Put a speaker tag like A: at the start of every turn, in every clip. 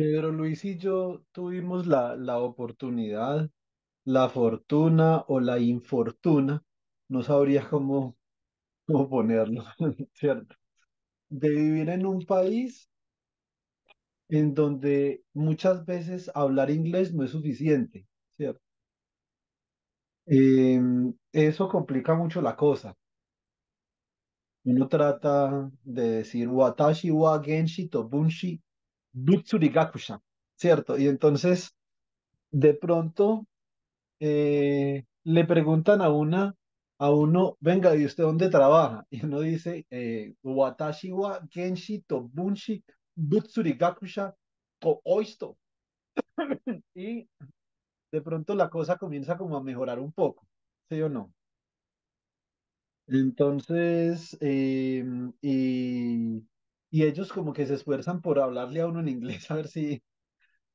A: Pedro Luis y yo tuvimos la, la oportunidad, la fortuna o la infortuna, no sabría cómo, cómo ponerlo, ¿cierto? De vivir en un país en donde muchas veces hablar inglés no es suficiente, ¿cierto? Em, eso complica mucho la cosa. Uno trata de decir watashi wa genshi to bunshi butsurigakusha, ¿cierto? Y entonces, de pronto, eh, le preguntan a una, a uno, venga, ¿y usted dónde trabaja? Y uno dice, eh, watashi wa genshi to bunshi butsurigakusha to oisto. Y de pronto la cosa comienza como a mejorar un poco, ¿sí o no? Entonces, eh, y, y ellos como que se esfuerzan por hablarle a uno en inglés a ver si,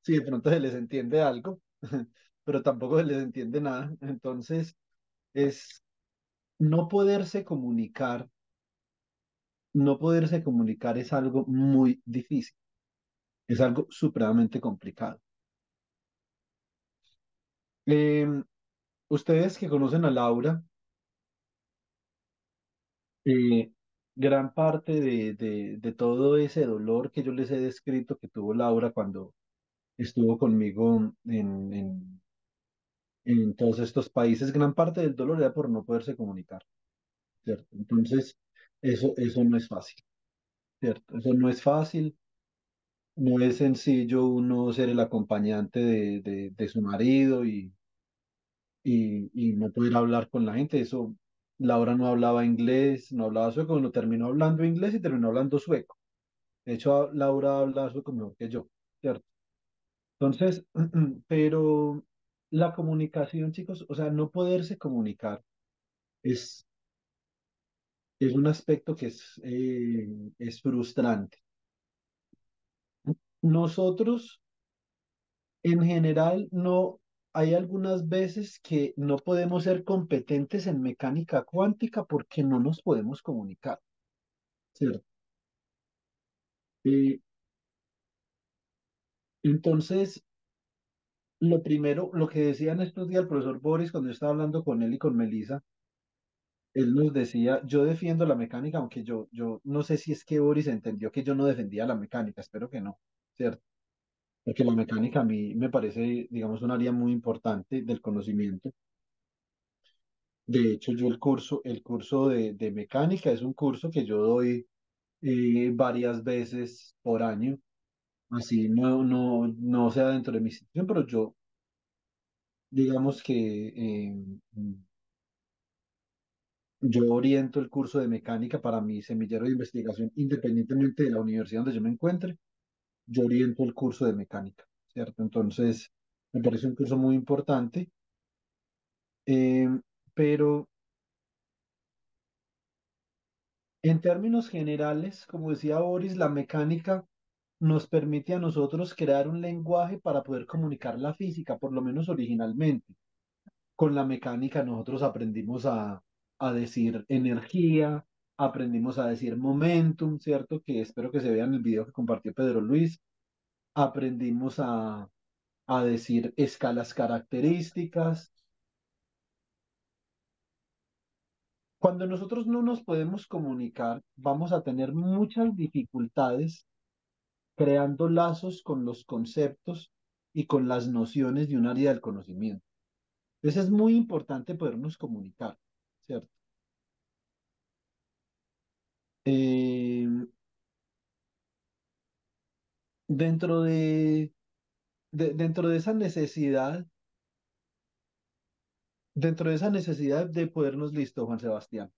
A: si de pronto se les entiende algo, pero tampoco se les entiende nada. Entonces, es no poderse comunicar, no poderse comunicar es algo muy difícil, es algo supremamente complicado. Em, ustedes que conocen a Laura, eh, gran parte de, de, de todo ese dolor que yo les he descrito que tuvo Laura cuando estuvo conmigo en, en, en todos estos países, gran parte del dolor era por no poderse comunicar, ¿cierto? Entonces, eso, eso no es fácil, ¿cierto? Eso no es fácil, no es sencillo uno ser el acompañante de, de, de su marido y, y, y no poder hablar con la gente. Eso, Laura no hablaba inglés, no hablaba sueco, no terminó hablando inglés y terminó hablando sueco. De hecho, Laura habla sueco mejor que yo, ¿cierto? Entonces, pero la comunicación, chicos, o sea, no poderse comunicar es, es un aspecto que es, eh, es frustrante. Nosotros, en general, no, hay algunas veces que no podemos ser competentes en mecánica cuántica porque no nos podemos comunicar, ¿cierto? Eh, entonces, lo primero, lo que decía en estos días el profesor Boris cuando yo estaba hablando con él y con Melissa, él nos decía, yo defiendo la mecánica, aunque yo, yo no sé si es que Boris entendió que yo no defendía la mecánica, espero que no, ¿cierto? Porque la mecánica a mí me parece, digamos, un área muy importante del conocimiento. De hecho, yo el curso, el curso de, de mecánica es un curso que yo doy eh, varias veces por año, así no, no, no sea dentro de mi institución, pero yo, digamos que eh, Yo oriento el curso de mecánica para mi semillero de investigación, independientemente de la universidad donde yo me encuentre, yo oriento el curso de mecánica, ¿cierto? Entonces, me parece un curso muy importante, eh, pero en términos generales, como decía Boris, la mecánica nos permite a nosotros crear un lenguaje para poder comunicar la física, por lo menos originalmente. Con la mecánica nosotros aprendimos a, a decir energía, aprendimos a decir momentum, ¿cierto? Que espero que se vea en el video que compartió Pedro Luis. Aprendimos a, a decir escalas características. Cuando nosotros no nos podemos comunicar, vamos a tener muchas dificultades creando lazos con los conceptos y con las nociones de un área del conocimiento. Entonces es muy importante podernos comunicar, ¿cierto? Eh, dentro de, de- dentro de esa necesidad, dentro de esa necesidad de podernos listo, Juan Sebastián.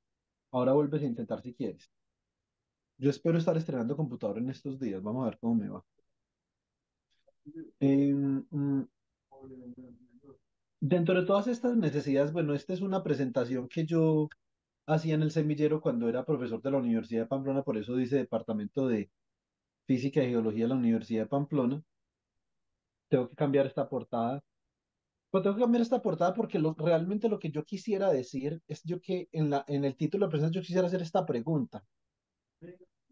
A: Ahora vuelves a intentar si quieres. Yo espero estar estrenando computador en estos días. Vamos a ver cómo me va. Eh, mm, dentro de todas estas necesidades, bueno, esta es una presentación que yo hacía en el semillero cuando era profesor de la Universidad de Pamplona, por eso dice Departamento de Física y Geología de la Universidad de Pamplona. Tengo que cambiar esta portada. Pues tengo que cambiar esta portada porque lo, realmente lo que yo quisiera decir es yo que en la, en el título de presentación yo quisiera hacer esta pregunta.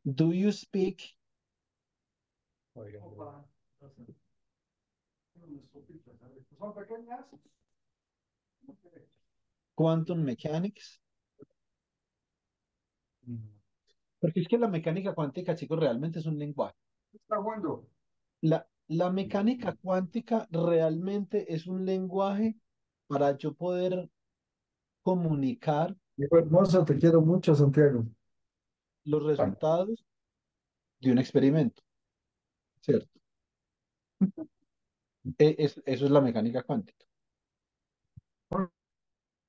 A: Do you speak. Quantum Mechanics. Porque es que la mecánica cuántica, chicos, realmente es un lenguaje.
B: Está bueno.
A: La, la mecánica cuántica realmente es un lenguaje para yo poder comunicar
B: hermoso, te quiero mucho, Santiago.
A: los resultados de un experimento, ¿cierto? E- es- eso es la mecánica cuántica.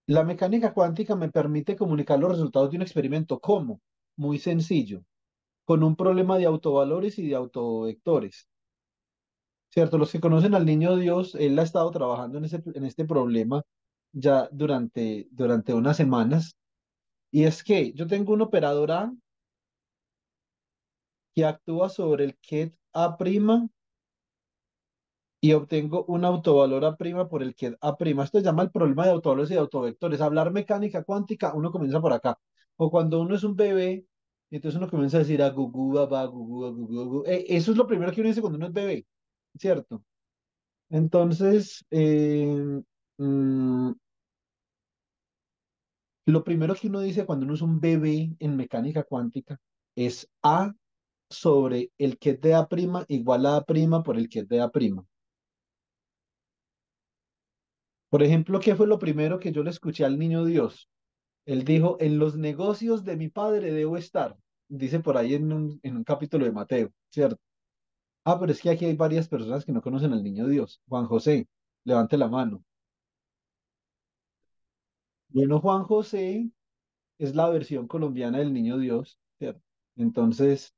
A: La mecánica cuántica me permite comunicar los resultados de un experimento. ¿Cómo? Muy sencillo, con un problema de autovalores y de autovectores. ¿Cierto? Los que conocen al niño Dios, él ha estado trabajando en, ese, en este problema ya durante, durante unas semanas. Y es que yo tengo un operador A que actúa sobre el ket A' y obtengo un autovalor A' por el ket A'. Esto se llama el problema de autovalores y de autovectores. Hablar mecánica cuántica, uno comienza por acá. O cuando uno es un bebé, entonces uno comienza a decir a gugu, babá, gugu, gugu. Eh, eso es lo primero que uno dice cuando uno es bebé, ¿cierto? Entonces, eh, mm, lo primero que uno dice cuando uno es un bebé en mecánica cuántica es A sobre el ket de A' igual a A' por el ket de A'. Por ejemplo, ¿qué fue lo primero que yo le escuché al niño Dios? Él dijo, en los negocios de mi padre debo estar. Dice por ahí en un, en un capítulo de Mateo, ¿cierto? Ah, pero es que aquí hay varias personas que no conocen al niño Dios. Juan José, levante la mano. Bueno, Juan José es la versión colombiana del niño Dios, ¿cierto? Entonces,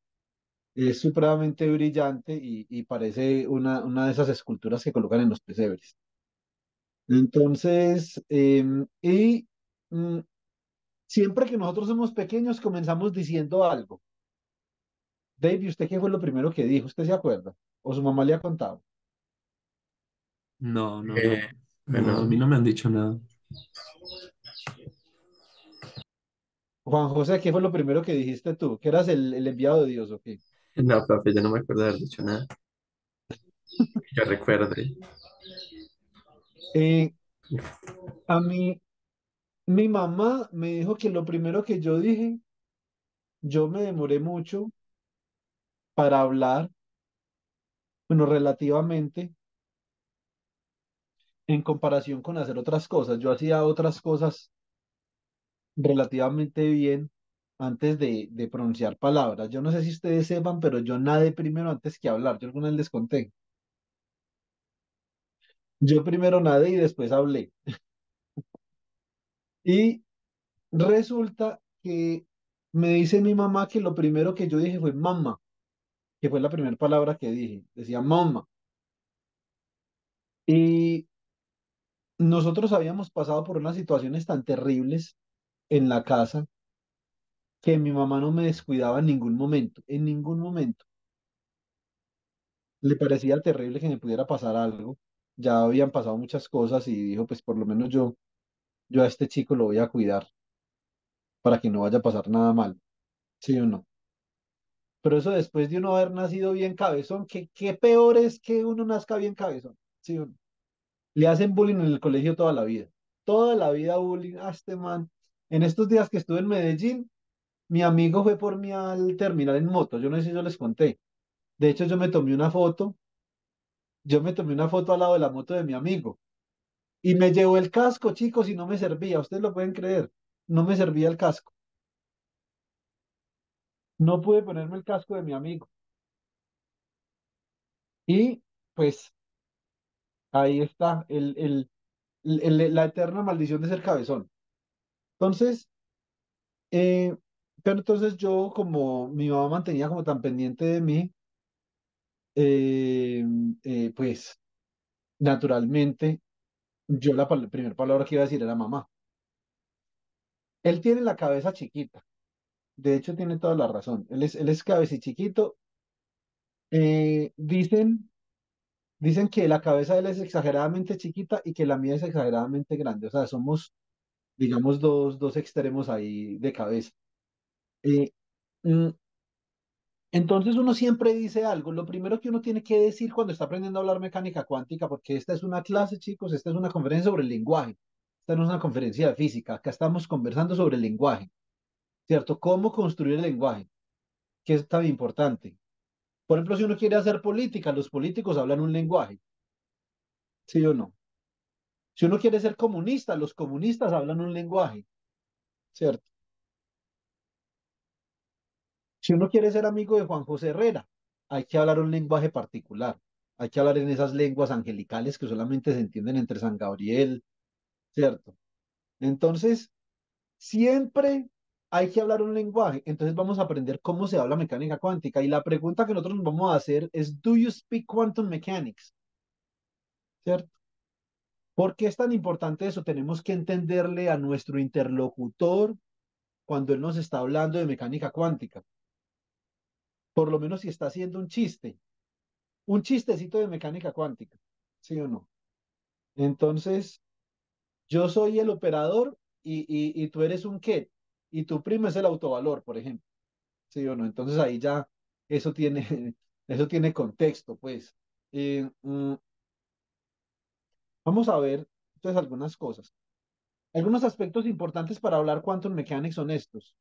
A: es supremamente brillante y, y parece una, una de esas esculturas que colocan en los pesebres. Entonces, em, y mm, siempre que nosotros somos pequeños comenzamos diciendo algo. Dave, ¿usted qué fue lo primero que dijo? ¿Usted se acuerda? ¿O su mamá le ha contado?
C: No, no, no.
D: Eh,
C: No,
D: bueno,
C: a mí no me han dicho nada.
A: Juan José, ¿qué fue lo primero que dijiste tú? ¿Que eras el, el enviado de Dios o qué?
D: no, papi, yo no me acuerdo de haber dicho nada. Yo recuerde.
A: Eh, a mí, mi mamá me dijo que lo primero que yo dije, yo me demoré mucho para hablar, bueno, relativamente, en comparación con hacer otras cosas. Yo hacía otras cosas relativamente bien antes de, de pronunciar palabras. Yo no sé si ustedes sepan, pero yo nadé primero antes que hablar. Yo alguna vez les conté. Yo primero nadé y después hablé. Y resulta que me dice mi mamá que lo primero que yo dije fue mamá, que fue la primera palabra que dije. Decía mamá. Y nosotros habíamos pasado por unas situaciones tan terribles en la casa que mi mamá no me descuidaba en ningún momento, en ningún momento. Le parecía terrible que me pudiera pasar algo. Ya habían pasado muchas cosas y dijo, pues por lo menos yo, yo a este chico lo voy a cuidar para que no vaya a pasar nada mal. ¿Sí o no? Pero eso después de uno haber nacido bien cabezón, ¿qué, qué peor es que uno nazca bien cabezón? ¿Sí o no? Le hacen bullying en el colegio toda la vida. Toda la vida bullying a este man. En estos días que estuve en Medellín, mi amigo fue por mí al terminal en moto. Yo no sé si yo les conté. De hecho, yo me tomé una foto. Yo me tomé una foto al lado de la moto de mi amigo. Y me llevó el casco, chicos, y no me servía. Ustedes lo pueden creer. No me servía el casco. No pude ponerme el casco de mi amigo. Y pues ahí está el, el, el- la eterna maldición de ser cabezón. Entonces, eh, pero entonces yo, como mi mamá mantenía como tan pendiente de mí, eh, eh, pues naturalmente yo la primera palabra que iba a decir era mamá. Él tiene la cabeza chiquita. De hecho, tiene toda la razón. Él es, él es cabecichiquito. Eh, dicen, dicen que la cabeza de él es exageradamente chiquita y que la mía es exageradamente grande. O sea, somos, digamos, dos, dos extremos ahí de cabeza. Eh, mm, Entonces uno siempre dice algo. Lo primero que uno tiene que decir cuando está aprendiendo a hablar mecánica cuántica, porque esta es una clase, chicos, esta es una conferencia sobre el lenguaje. Esta no es una conferencia de física. Acá estamos conversando sobre el lenguaje, ¿cierto? ¿Cómo construir el lenguaje? Que es tan importante. Por ejemplo, si uno quiere hacer política, los políticos hablan un lenguaje. ¿Sí o no? Si uno quiere ser comunista, los comunistas hablan un lenguaje, ¿cierto? Si uno quiere ser amigo de Juan José Herrera, hay que hablar un lenguaje particular. Hay que hablar en esas lenguas angelicales que solamente se entienden entre San Gabriel, ¿cierto? Entonces, siempre hay que hablar un lenguaje. Entonces vamos a aprender cómo se habla mecánica cuántica. Y la pregunta que nosotros nos vamos a hacer es, ¿Do you speak quantum mechanics? ¿Cierto? ¿Por qué es tan importante eso? Tenemos que entenderle a nuestro interlocutor cuando él nos está hablando de mecánica cuántica. Por lo menos si está haciendo un chiste, un chistecito de mecánica cuántica, ¿sí o no? Entonces, yo soy el operador y, tú eres un qué, y tu primo es el autovalor, por ejemplo, ¿sí o no? Entonces ahí ya eso tiene, eso tiene contexto, pues. Mm, vamos a ver entonces algunas cosas. Algunos aspectos importantes para hablar quantum mechanics son estos.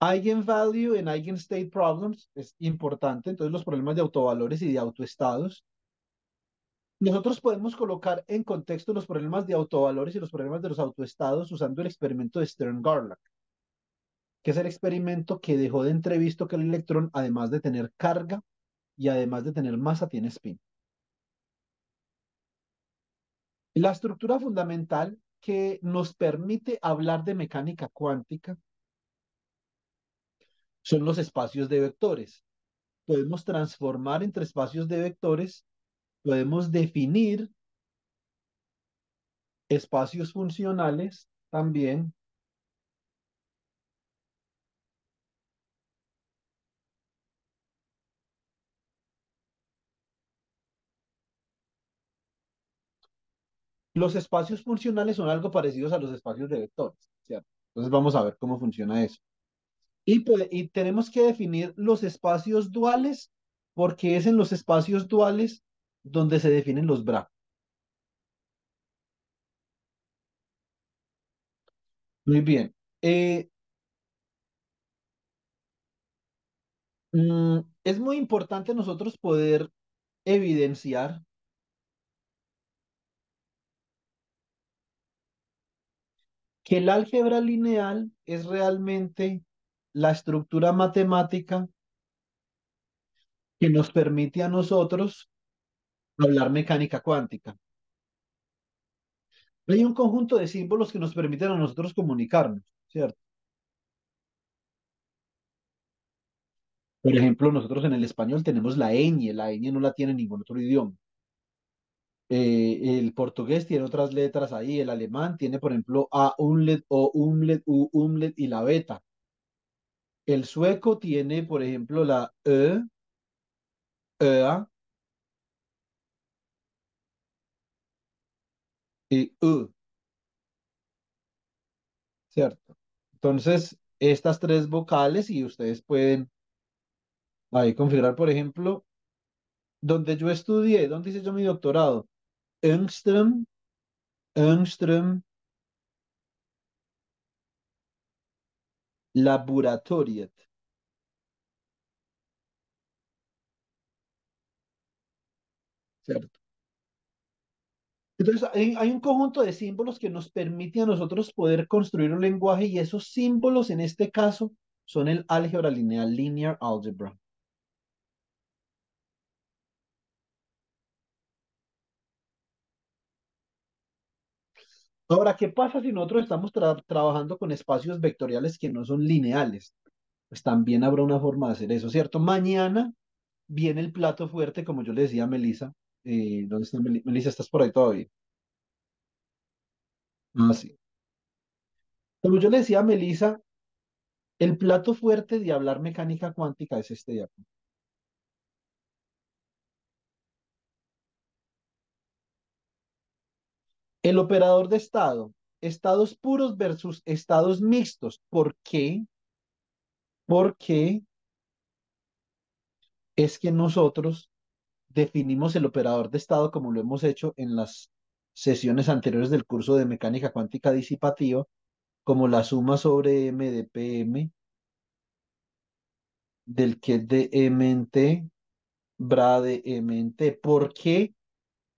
A: Eigenvalue en eigenstate problems es importante, entonces los problemas de autovalores y de autoestados. Nosotros podemos colocar en contexto los problemas de autovalores y los problemas de los autoestados usando el experimento de Stern-Garlock, que es el experimento que dejó de entrevisto que el electrón, además de tener carga y además de tener masa, tiene spin. La estructura fundamental que nos permite hablar de mecánica cuántica son los espacios de vectores. Podemos transformar entre espacios de vectores, podemos definir espacios funcionales también. Los espacios funcionales son algo parecidos a los espacios de vectores, ¿cierto? Entonces vamos a ver cómo funciona eso. Y, y tenemos que definir los espacios duales porque es en los espacios duales donde se definen los bra. Muy bien. Eh, mm, es muy importante nosotros poder evidenciar que el álgebra lineal es realmente la estructura matemática que nos permite a nosotros hablar mecánica cuántica. Hay un conjunto de símbolos que nos permiten a nosotros comunicarnos, ¿cierto? Por ejemplo, nosotros en el español tenemos la ñ, la ñ no la tiene ningún otro idioma. Eh, el portugués tiene otras letras ahí, el alemán tiene, por ejemplo, A, umlet, O, umlet, U, umlet y la beta. El sueco tiene, por ejemplo, la E, EA y U. ¿Cierto? Entonces, estas tres vocales y ustedes pueden ahí configurar, por ejemplo, donde yo estudié, donde hice yo mi doctorado, Engström, Engström, Laboratoriet. ¿Cierto? Entonces, hay, hay, un conjunto de símbolos que nos permite a nosotros poder construir un lenguaje y esos símbolos en este caso son el álgebra lineal, linear algebra. Ahora, ¿qué pasa si nosotros estamos trabajando con espacios vectoriales que no son lineales? Pues también habrá una forma de hacer eso, ¿cierto? Mañana viene el plato fuerte, como yo le decía a Melissa. Eh, ¿Dónde está Melissa? ¿Estás por ahí todavía? Ah, sí. Como yo le decía a Melissa, el plato fuerte de hablar mecánica cuántica es este de acá. El operador de estado, estados puros versus estados mixtos. ¿Por qué? Porque es que nosotros definimos el operador de estado como lo hemos hecho en las sesiones anteriores del curso de mecánica cuántica disipativa, como la suma sobre m de pm del que de m en t, bra de m en t. ¿Por qué?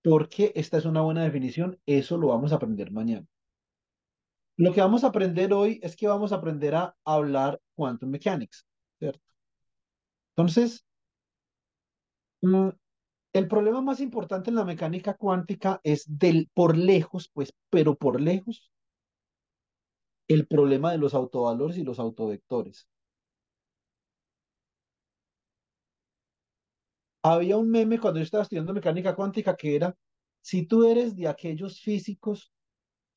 A: Porque esta es una buena definición, eso lo vamos a aprender mañana. Lo que vamos a aprender hoy es que vamos a aprender a hablar quantum mechanics, ¿cierto? Entonces, mm, el problema más importante en la mecánica cuántica es del por lejos, pues, pero por lejos, el problema de los autovalores y los autovectores. Había un meme cuando yo estaba estudiando mecánica cuántica que era, si tú eres de aquellos físicos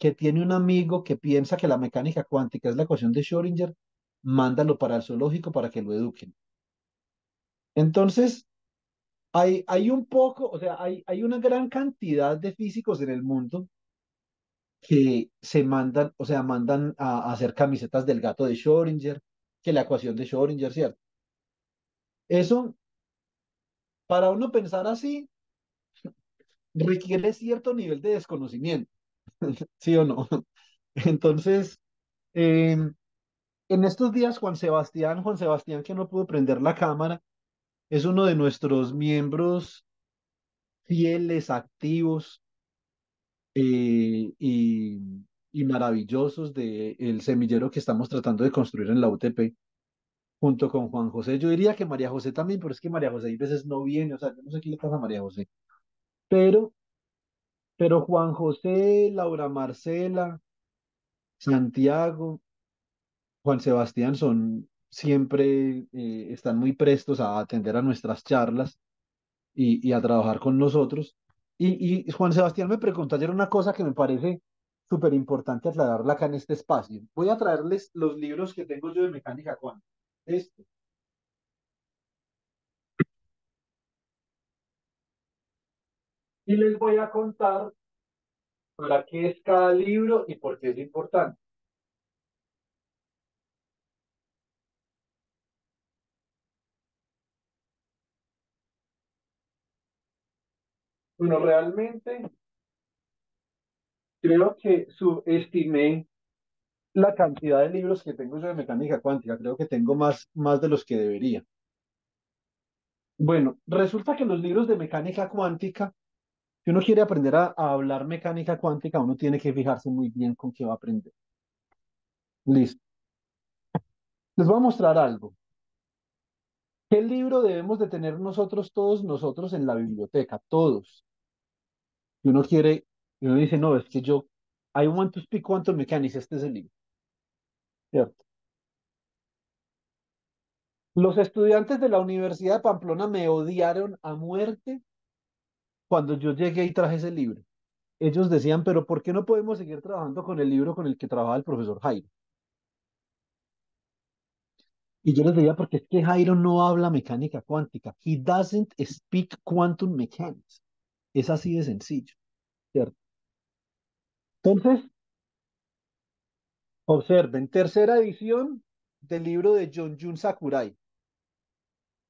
A: que tiene un amigo que piensa que la mecánica cuántica es la ecuación de Schrödinger, mándalo para el zoológico para que lo eduquen. Entonces, hay, hay un poco, o sea, hay, hay una gran cantidad de físicos en el mundo que se mandan, o sea, mandan a, hacer camisetas del gato de Schrödinger, que la ecuación de Schrödinger, ¿cierto? Eso, para uno pensar así, requiere cierto nivel de desconocimiento, ¿sí o no? Entonces, em, en estos días, Juan Sebastián, Juan Sebastián que no pudo prender la cámara, es uno de nuestros miembros fieles, activos eh, y, maravillosos del semillero que estamos tratando de construir en la UTP, junto con Juan José. Yo diría que María José también, pero es que María José a veces no viene, o sea, yo no sé qué le pasa a María José. Pero, pero Juan José, Laura Marcela, Santiago, Juan Sebastián son siempre, eh, están muy prestos a atender a nuestras charlas y, y a trabajar con nosotros. Y, y Juan Sebastián me preguntó ayer una cosa que me parece súper importante aclararla acá en este espacio. Voy a traerles los libros que tengo yo de mecánica cuántica. Y les voy a contar para qué es cada libro y por qué es importante. Bueno, realmente creo que subestimé la cantidad de libros que tengo yo de mecánica cuántica. Creo que tengo más, más de los que debería. Bueno, resulta que los libros de mecánica cuántica, si uno quiere aprender a, hablar mecánica cuántica, uno tiene que fijarse muy bien con qué va a aprender. Listo. Les voy a mostrar algo. ¿Qué libro debemos de tener nosotros, todos nosotros en la biblioteca? Todos. Y uno quiere, uno dice, no, es que yo, I want to speak quantum mechanics, este es el libro. ¿Cierto? Los estudiantes de la Universidad de Pamplona me odiaron a muerte cuando yo llegué y traje ese libro. Ellos decían, pero ¿por qué no podemos seguir trabajando con el libro con el que trabajaba el profesor Jairo? Y yo les decía, porque es que Jairo no habla mecánica cuántica. He doesn't speak quantum mechanics. Es así de sencillo, ¿cierto? Entonces, observen, tercera edición del libro de John Jun Sakurai.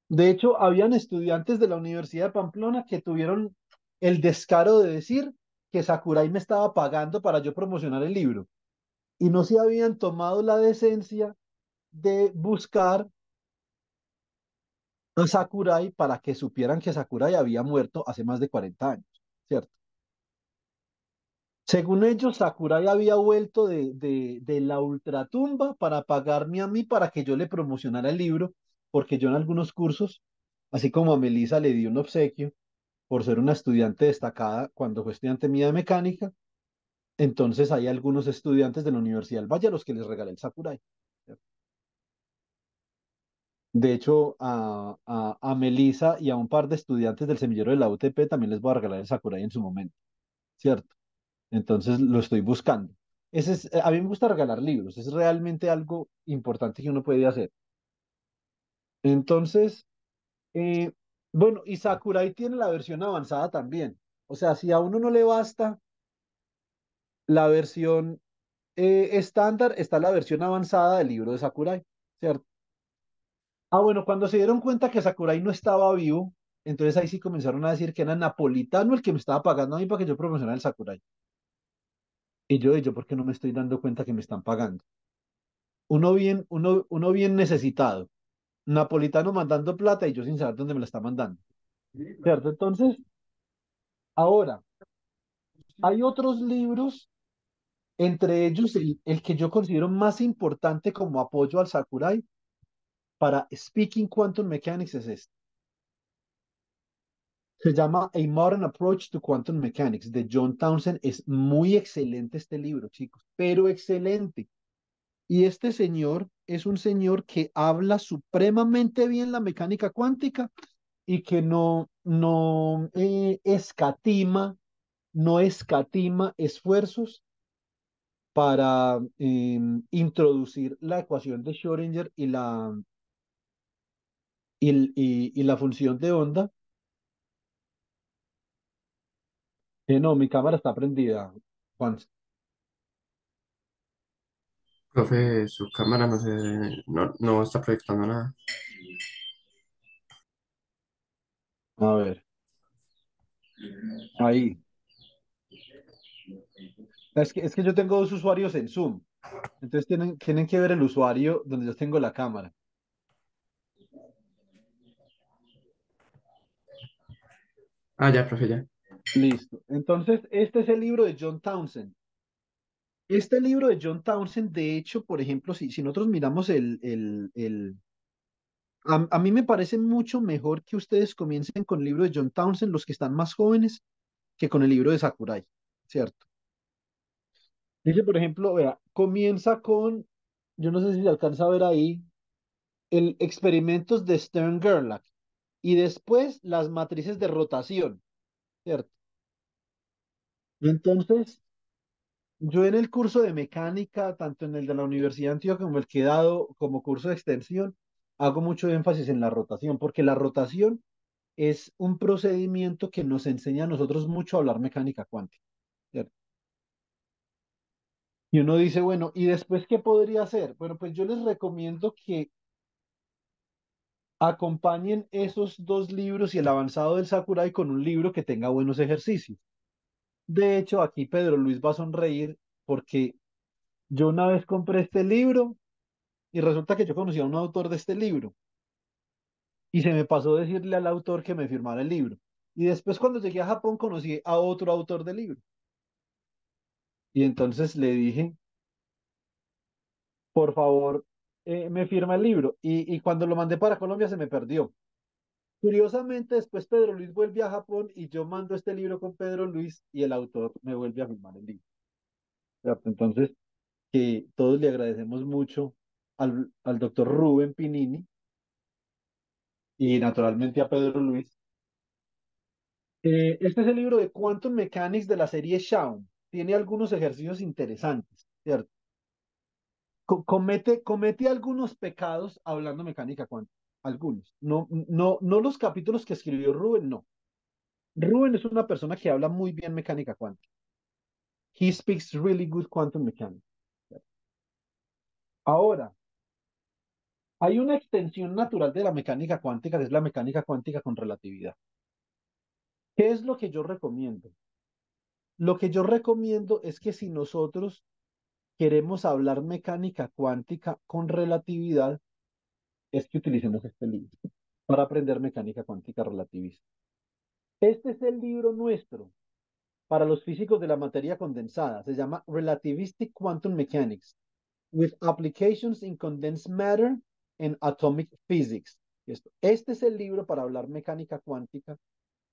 A: De hecho, habían estudiantes de la Universidad de Pamplona que tuvieron el descaro de decir que Sakurai me estaba pagando para yo promocionar el libro. Y no se habían tomado la decencia de buscar a Sakurai para que supieran que Sakurai había muerto hace más de 40 años, ¿cierto? Según ellos, Sakurai había vuelto de, de, de la ultratumba para pagarme a mí para que yo le promocionara el libro, porque yo en algunos cursos, así como a Melissa le di un obsequio por ser una estudiante destacada cuando fue estudiante mía de mecánica, entonces hay algunos estudiantes de la Universidad del Valle a los que les regalé el Sakurai. De hecho, a, a, a Melissa y a un par de estudiantes del semillero de la UTP también les voy a regalar el Sakurai en su momento, ¿cierto? Entonces lo estoy buscando. Ese es, a mí me gusta regalar libros, es realmente algo importante que uno puede hacer. Entonces, eh, bueno, y Sakurai tiene la versión avanzada también. O sea, si a uno no le basta la versión eh, estándar, está la versión avanzada del libro de Sakurai, ¿cierto? Ah, bueno, cuando se dieron cuenta que Sakurai no estaba vivo, entonces ahí sí comenzaron a decir que era Napolitano el que me estaba pagando a mí para que yo promocionara el Sakurai. Y yo, ¿y yo por qué no me estoy dando cuenta que me están pagando? Uno bien, uno, uno bien necesitado. Napolitano mandando plata y yo sin saber dónde me la está mandando. ¿Cierto? Entonces, ahora, hay otros libros, entre ellos el, el que yo considero más importante como apoyo al Sakurai para Speaking Quantum Mechanics es este. Se llama A Modern Approach to Quantum Mechanics de John Townsend. Es muy excelente este libro, chicos, pero excelente. Y este señor es un señor que habla supremamente bien la mecánica cuántica y que no, no eh, escatima, no escatima esfuerzos para eh, introducir la ecuación de Schrödinger y la, y la función de onda. Eh, no, mi cámara está prendida, Juan.
D: Profe, su cámara no se, no, no está proyectando nada.
A: A ver. Ahí. Es que, es que yo tengo dos usuarios en Zoom. Entonces tienen, tienen que ver el usuario donde yo tengo la cámara.
D: Ah, ya, profe, ya.
A: Listo. Entonces, este es el libro de John Townsend. Este libro de John Townsend, de hecho, por ejemplo, si, nosotros miramos el, el, el a, a, mí me parece mucho mejor que ustedes comiencen con el libro de John Townsend, los que están más jóvenes, que con el libro de Sakurai, ¿cierto? Dice, por ejemplo, vea, comienza con, yo no sé si se alcanza a ver ahí, el experimentos de Stern-Gerlach y después las matrices de rotación, ¿cierto? Entonces, yo en el curso de mecánica, tanto en el de la Universidad Antioquia como el que he dado como curso de extensión, hago mucho énfasis en la rotación, porque la rotación es un procedimiento que nos enseña a nosotros mucho a hablar mecánica cuántica. ¿cierto? Y uno dice, bueno, ¿y después qué podría hacer? Bueno, pues yo les recomiendo que acompañen esos dos libros y el avanzado del Sakurai con un libro que tenga buenos ejercicios. De hecho, aquí Pedro Luis va a sonreír porque yo una vez compré este libro y resulta que yo conocía a un autor de este libro. Y se me pasó decirle al autor que me firmara el libro. Y después cuando llegué a Japón conocí a otro autor del libro. Y entonces le dije, por favor, eh, me firma el libro. Y, y cuando lo mandé para Colombia se me perdió. Curiosamente, después Pedro Luis vuelve a Japón y yo mando este libro con Pedro Luis y el autor me vuelve a firmar el libro. Entonces, que todos le agradecemos mucho al, al doctor Rubén Pinini y naturalmente a Pedro Luis. Eh, este es el libro de Quantum Mechanics de la serie Shaun. Tiene algunos ejercicios interesantes, ¿cierto? Co comete, comete algunos pecados hablando mecánica cuántica algunos. No, no, no los capítulos que escribió Rubén, no. Rubén es una persona que habla muy bien mecánica cuántica. He speaks really good quantum mechanics. Ahora, hay una extensión natural de la mecánica cuántica, que es la mecánica cuántica con relatividad. ¿Qué es lo que yo recomiendo? Lo que yo recomiendo es que si nosotros queremos hablar mecánica cuántica con relatividad, es que utilicemos este libro para aprender mecánica cuántica relativista. Este es el libro nuestro para los físicos de la materia condensada. Se llama Relativistic Quantum Mechanics with Applications in Condensed Matter and Atomic Physics. Este es el libro para hablar mecánica cuántica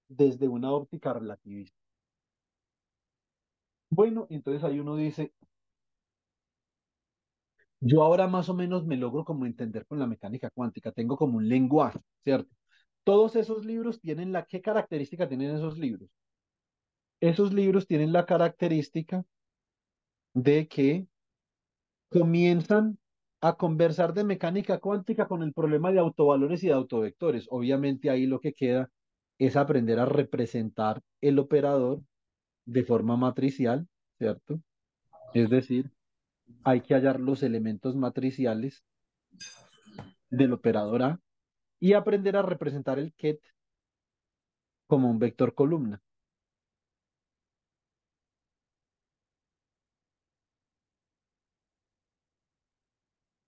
A: desde una óptica relativista. Bueno, entonces ahí uno dice, yo ahora más o menos me logro como entender con la mecánica cuántica, tengo como un lenguaje, ¿cierto? Todos esos libros tienen la, ¿qué característica tienen esos libros? Esos libros tienen la característica de que comienzan a conversar de mecánica cuántica con el problema de autovalores y de autovectores. Obviamente ahí lo que queda es aprender a representar el operador de forma matricial, ¿cierto? Es decir, hay que hallar los elementos matriciales del operador A y aprender a representar el ket como un vector columna.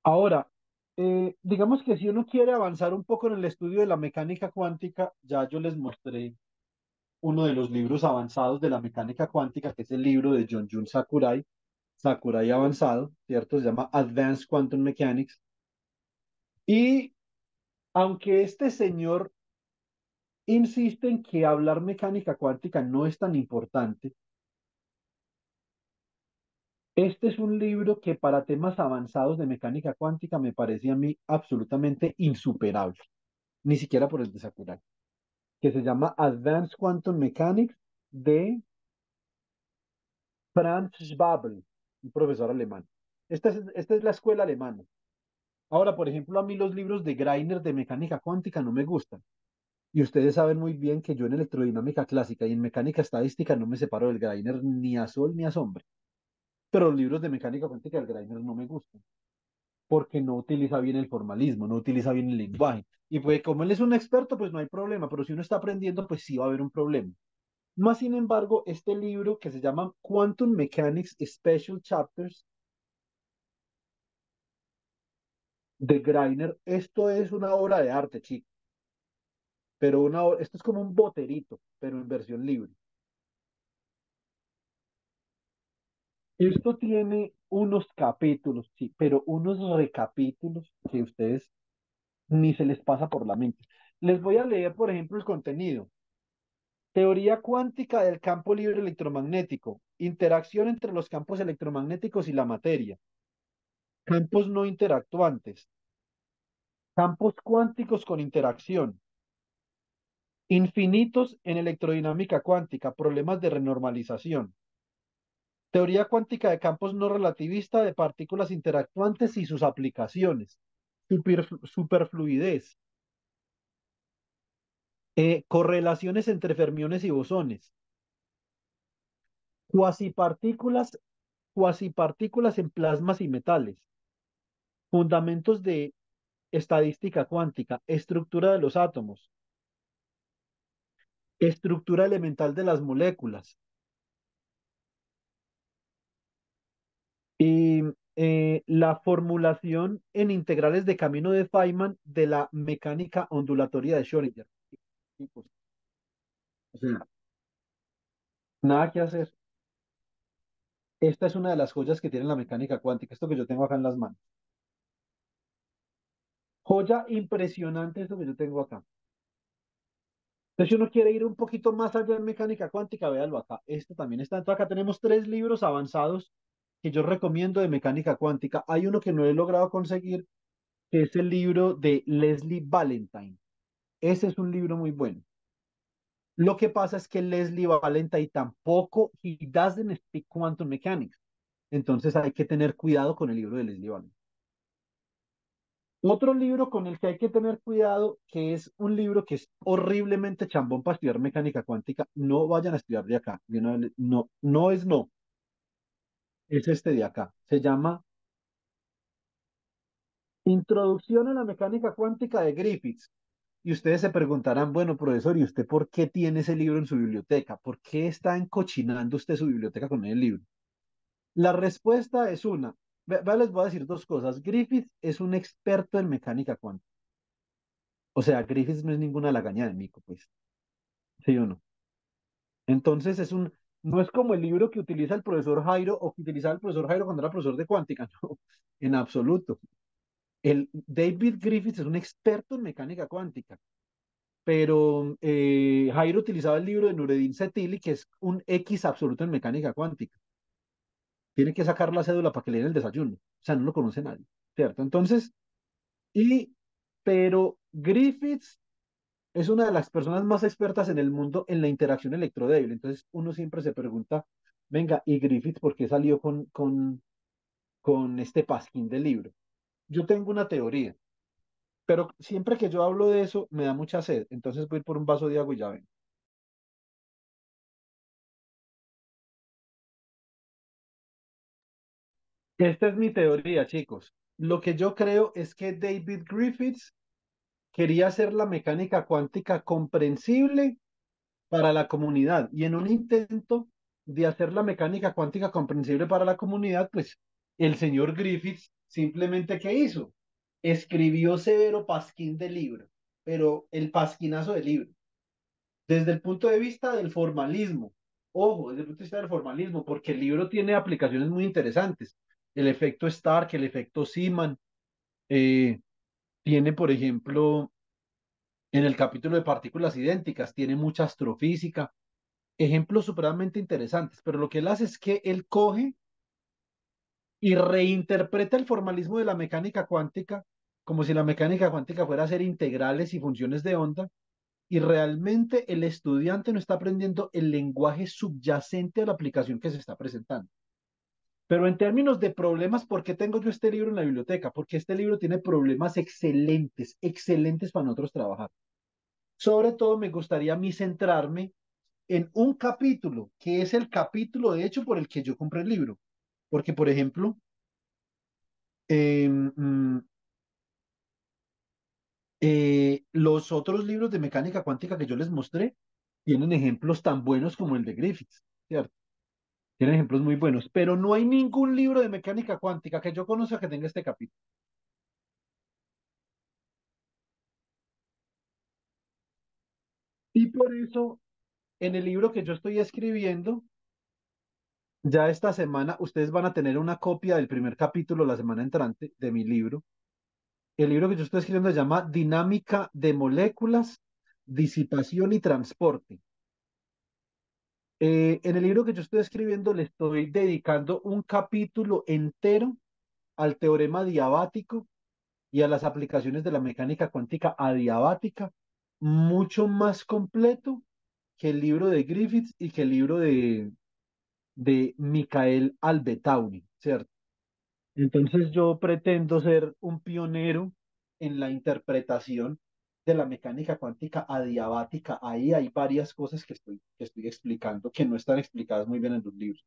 A: Ahora, eh, digamos que si uno quiere avanzar un poco en el estudio de la mecánica cuántica, ya yo les mostré uno de los libros avanzados de la mecánica cuántica, que es el libro de John Jun Sakurai, Sakurai avanzado, ¿cierto? Se llama Advanced Quantum Mechanics. Y aunque este señor insiste en que hablar mecánica cuántica no es tan importante, este es un libro que para temas avanzados de mecánica cuántica me parece a mí absolutamente insuperable, ni siquiera por el de Sakurai, que se llama Advanced Quantum Mechanics de Franz Schwabel, un profesor alemán. Esta es, esta es la escuela alemana. Ahora, por ejemplo, a mí los libros de Greiner de mecánica cuántica no me gustan. Y ustedes saben muy bien que yo en electrodinámica clásica y en mecánica estadística no me separo del Greiner ni a sol ni a sombra. Pero los libros de mecánica cuántica del Greiner no me gustan. Porque no utiliza bien el formalismo, no utiliza bien el lenguaje. Y pues como él es un experto, pues no hay problema. Pero si uno está aprendiendo, pues sí va a haber un problema. Más sin embargo, este libro que se llama Quantum Mechanics Special Chapters de Greiner, esto es una obra de arte, chicos. Pero una, esto es como un boterito, pero en versión libre. Esto tiene unos capítulos, sí, pero unos recapítulos que ustedes ni se les pasa por la mente. Les voy a leer, por ejemplo, el contenido. Teoría cuántica del campo libre electromagnético. Interacción entre los campos electromagnéticos y la materia. Campos no interactuantes. Campos cuánticos con interacción. Infinitos en electrodinámica cuántica. Problemas de renormalización. Teoría cuántica de campos no relativista de partículas interactuantes y sus aplicaciones. Super, superfluidez. Eh, correlaciones entre fermiones y bosones. Cuasipartículas, cuasipartículas en plasmas y metales. Fundamentos de estadística cuántica. Estructura de los átomos. Estructura elemental de las moléculas. Y eh, la formulación en integrales de camino de Feynman de la mecánica ondulatoria de Schrödinger. O sea, nada que hacer. Esta es una de las joyas que tiene la mecánica cuántica, esto que yo tengo acá en las manos. Joya impresionante esto que yo tengo acá. Entonces, si uno quiere ir un poquito más allá en mecánica cuántica, véalo acá. Esto también está. Entonces, acá tenemos tres libros avanzados que yo recomiendo de mecánica cuántica. Hay uno que no he logrado conseguir, que es el libro de Leslie Valentine. Ese es un libro muy bueno. Lo que pasa es que Leslie Valentine tampoco, he doesn't speak quantum mechanics. Entonces hay que tener cuidado con el libro de Leslie Valentine. Otro libro con el que hay que tener cuidado, que es un libro que es horriblemente chambón para estudiar mecánica cuántica, no vayan a estudiar de acá. No, no es no. Es este de acá. Se llama Introducción a la mecánica cuántica de Griffiths. Y ustedes se preguntarán, bueno, profesor, ¿y usted por qué tiene ese libro en su biblioteca? ¿Por qué está encochinando usted su biblioteca con el libro? La respuesta es una. les voy a decir dos cosas. Griffith es un experto en mecánica cuántica. O sea, Griffith no es ninguna lagaña de mico, pues. ¿Sí o no? Entonces es un, no es como el libro que utiliza el profesor Jairo o que utilizaba el profesor Jairo cuando era profesor de cuántica, no, en absoluto. El David Griffith es un experto en mecánica cuántica, pero eh, Jairo utilizaba el libro de Nureddin Setili, que es un X absoluto en mecánica cuántica. Tiene que sacar la cédula para que le den el desayuno. O sea, no lo conoce nadie, ¿cierto? Entonces, y, pero Griffiths es una de las personas más expertas en el mundo en la interacción electrodébil. Entonces, uno siempre se pregunta, venga, ¿y Griffiths por qué salió con, con, con este pasquín del libro? Yo tengo una teoría, pero siempre que yo hablo de eso me da mucha sed, entonces voy por un vaso de agua y ya ven. Esta es mi teoría, chicos. Lo que yo creo es que David Griffiths quería hacer la mecánica cuántica comprensible para la comunidad. Y en un intento de hacer la mecánica cuántica comprensible para la comunidad, pues el señor Griffiths simplemente ¿qué hizo? Escribió severo pasquín del libro, pero el pasquinazo del libro, desde el punto de vista del formalismo. Ojo, desde el punto de vista del formalismo, porque el libro tiene aplicaciones muy interesantes. El efecto Stark, el efecto Seaman, eh, tiene, por ejemplo, en el capítulo de partículas idénticas, tiene mucha astrofísica, ejemplos supremamente interesantes, pero lo que él hace es que él coge y reinterpreta el formalismo de la mecánica cuántica como si la mecánica cuántica fuera a ser integrales y funciones de onda, y realmente el estudiante no está aprendiendo el lenguaje subyacente a la aplicación que se está presentando. Pero en términos de problemas, ¿por qué tengo yo este libro en la biblioteca? Porque este libro tiene problemas excelentes, excelentes para nosotros trabajar. Sobre todo me gustaría a mí centrarme en un capítulo, que es el capítulo de hecho por el que yo compré el libro. Porque, por ejemplo, eh, eh, los otros libros de mecánica cuántica que yo les mostré tienen ejemplos tan buenos como el de Griffiths, ¿cierto? Tienen ejemplos muy buenos, pero no hay ningún libro de mecánica cuántica que yo conozca que tenga este capítulo. Y por eso, en el libro que yo estoy escribiendo, ya esta semana, ustedes van a tener una copia del primer capítulo la semana entrante de mi libro. El libro que yo estoy escribiendo se llama Dinámica de moléculas, disipación y transporte. Eh, en el libro que yo estoy escribiendo le estoy dedicando un capítulo entero al teorema diabático y a las aplicaciones de la mecánica cuántica adiabática, mucho más completo que el libro de Griffiths y que el libro de, de Michael Albetauni, ¿cierto? Entonces yo pretendo ser un pionero en la interpretación de la mecánica cuántica adiabática. Ahí hay varias cosas que estoy, que estoy explicando que no están explicadas muy bien en los libros.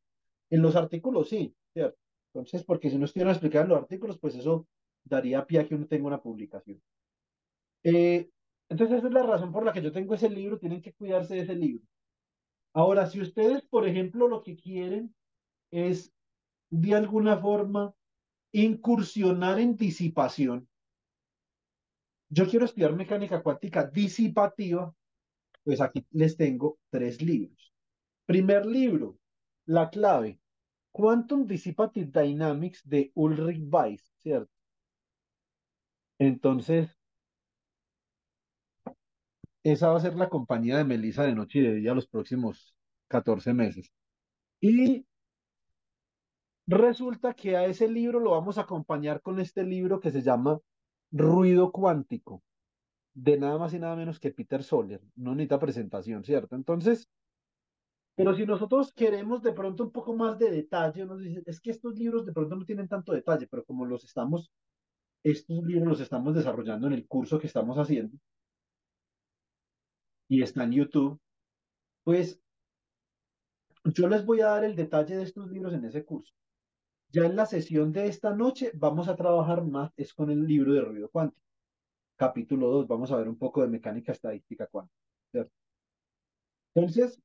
A: En los artículos sí, ¿cierto? Entonces, porque si no estuvieran explicados en los artículos, pues eso daría pie a que uno tenga una publicación. Eh, entonces, esa es la razón por la que yo tengo ese libro, tienen que cuidarse de ese libro. Ahora, si ustedes, por ejemplo, lo que quieren es de alguna forma incursionar en disipación, yo quiero estudiar mecánica cuántica disipativa, pues aquí les tengo tres libros. Primer libro, la clave, Quantum Dissipative Dynamics de Ulrich Weiss, ¿cierto? Entonces, esa va a ser la compañía de Melissa de noche y de día los próximos 14 meses. Y resulta que a ese libro lo vamos a acompañar con este libro que se llama Ruido Cuántico, de nada más y nada menos que Peter Soller. No necesita presentación, ¿cierto? Entonces, pero si nosotros queremos de pronto un poco más de detalle, nos dicen, es que estos libros de pronto no tienen tanto detalle, pero como los estamos, estos libros los estamos desarrollando en el curso que estamos haciendo y está en YouTube, pues yo les voy a dar el detalle de estos libros en ese curso. Ya en la sesión de esta noche vamos a trabajar más, es con el libro de ruido cuántico. Capítulo 2, vamos a ver un poco de mecánica estadística cuántica. Entonces,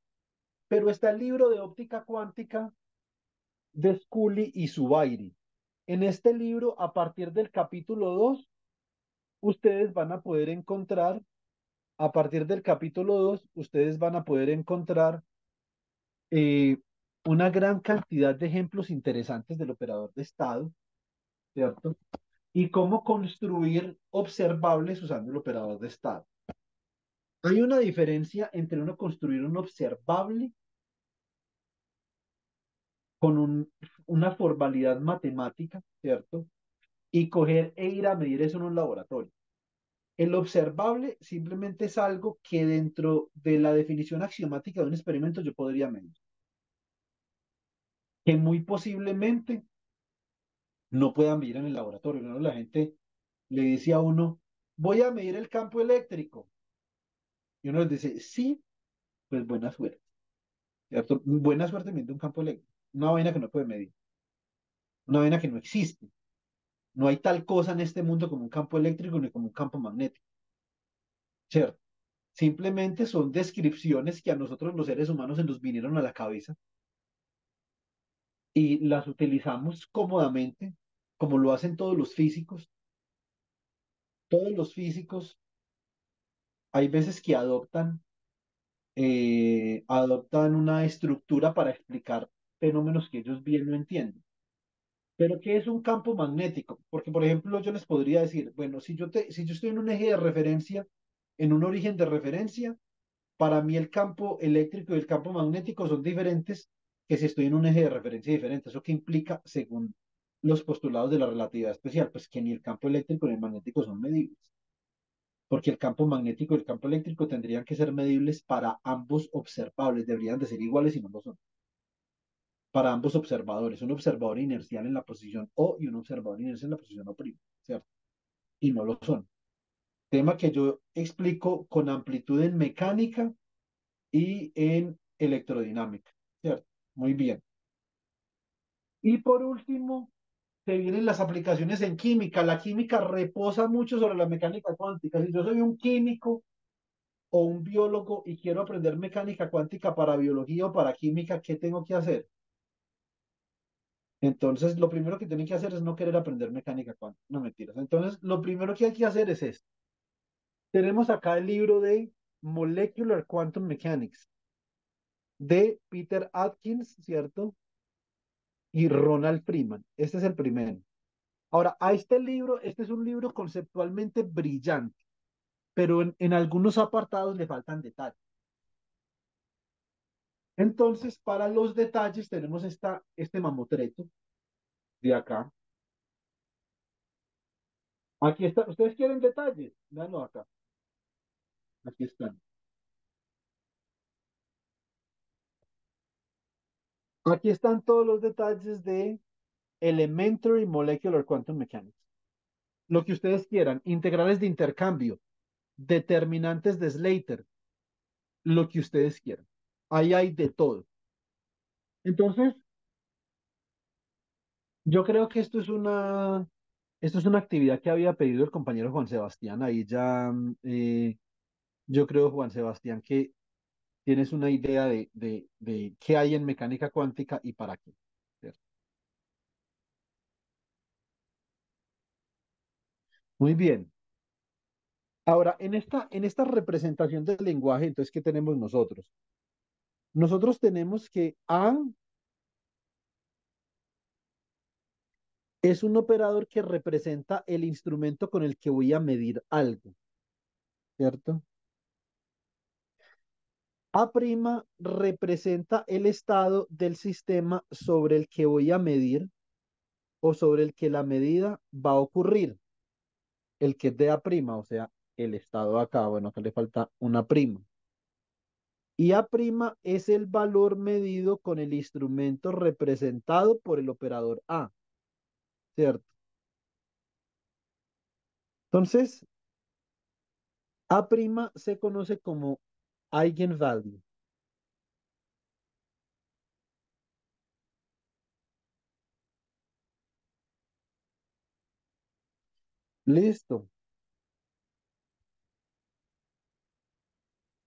A: pero está el libro de óptica cuántica de Scully y Zubairi. En este libro, a partir del capítulo 2, ustedes van a poder encontrar, a partir del capítulo 2, ustedes van a poder encontrar eh, una gran cantidad de ejemplos interesantes del operador de estado, ¿cierto? Y cómo construir observables usando el operador de estado. Hay una diferencia entre uno construir un observable con un, una formalidad matemática, ¿cierto? Y coger e ir a medir eso en un laboratorio. El observable simplemente es algo que dentro de la definición axiomática de un experimento yo podría medir. Que muy posiblemente no puedan medir en el laboratorio. ¿no? La gente le dice a uno, voy a medir el campo eléctrico. Y uno les dice, sí, pues buena suerte. Buena suerte midiendo un campo eléctrico. Una vaina que no puede medir. Una vaina que no existe. No hay tal cosa en este mundo como un campo eléctrico ni como un campo magnético. ¿cierto? Simplemente son descripciones que a nosotros los seres humanos se nos vinieron a la cabeza y las utilizamos cómodamente, como lo hacen todos los físicos. Todos los físicos hay veces que adoptan, eh, adoptan una estructura para explicar fenómenos que ellos bien no entienden. Pero ¿qué es un campo magnético? Porque, por ejemplo, yo les podría decir, bueno, si yo, te, si yo estoy en un eje de referencia, en un origen de referencia, para mí el campo eléctrico y el campo magnético son diferentes que si estoy en un eje de referencia diferente. ¿Eso qué implica según los postulados de la relatividad especial? Pues que ni el campo eléctrico ni el magnético son medibles. Porque el campo magnético y el campo eléctrico tendrían que ser medibles para ambos observables, deberían de ser iguales y no lo son para ambos observadores, un observador inercial en la posición O y un observador inercial en la posición O', ¿cierto? Y no lo son. Tema que yo explico con amplitud en mecánica y en electrodinámica, ¿cierto? Muy bien. Y por último, se vienen las aplicaciones en química. La química reposa mucho sobre la mecánica cuántica. Si yo soy un químico o un biólogo y quiero aprender mecánica cuántica para biología o para química, ¿qué tengo que hacer? Entonces, lo primero que tienen que hacer es no querer aprender mecánica cuántica. No mentiras. Entonces, lo primero que hay que hacer es esto. Tenemos acá el libro de Molecular Quantum Mechanics de Peter Atkins, ¿cierto? Y Ronald Freeman. Este es el primero. Ahora, a este libro, este es un libro conceptualmente brillante, pero en, en algunos apartados le faltan detalles. Entonces, para los detalles tenemos esta, este mamotreto de acá. Aquí está. ¿Ustedes quieren detalles? Véanlo acá. Aquí están. Aquí están todos los detalles de Elementary Molecular Quantum Mechanics. Lo que ustedes quieran. Integrales de intercambio. Determinantes de Slater. Lo que ustedes quieran. Ahí hay de todo. Entonces, yo creo que esto es una, esto es una actividad que había pedido el compañero Juan Sebastián. Ahí ya, eh, yo creo, Juan Sebastián, que tienes una idea de, de, qué hay en mecánica cuántica y para qué. Muy bien. Ahora, en esta, en esta representación del lenguaje, entonces, ¿qué tenemos nosotros? Nosotros tenemos que A es un operador que representa el instrumento con el que voy a medir algo, ¿cierto? A' representa el estado del sistema sobre el que voy a medir o sobre el que la medida va a ocurrir. El que es de A', o sea, el estado acá, bueno, acá le falta una prima. Y A' es el valor medido con el instrumento representado por el operador A. ¿Cierto? Entonces, A' se conoce como eigenvalue. Listo.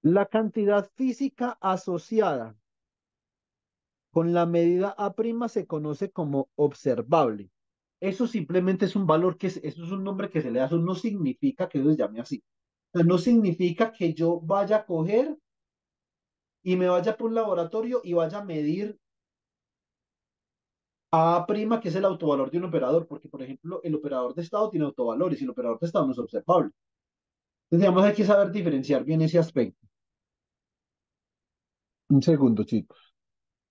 A: La cantidad física asociada con la medida A' se conoce como observable. Eso simplemente es un valor que es, eso es un nombre que se le da, eso no significa que se llame así. no significa que yo vaya a coger y me vaya por un laboratorio y vaya a medir A', que es el autovalor de un operador, porque, por ejemplo, el operador de estado tiene autovalores y el operador de estado no es observable. Entonces, digamos, hay que saber diferenciar bien ese aspecto. Un segundo, chicos.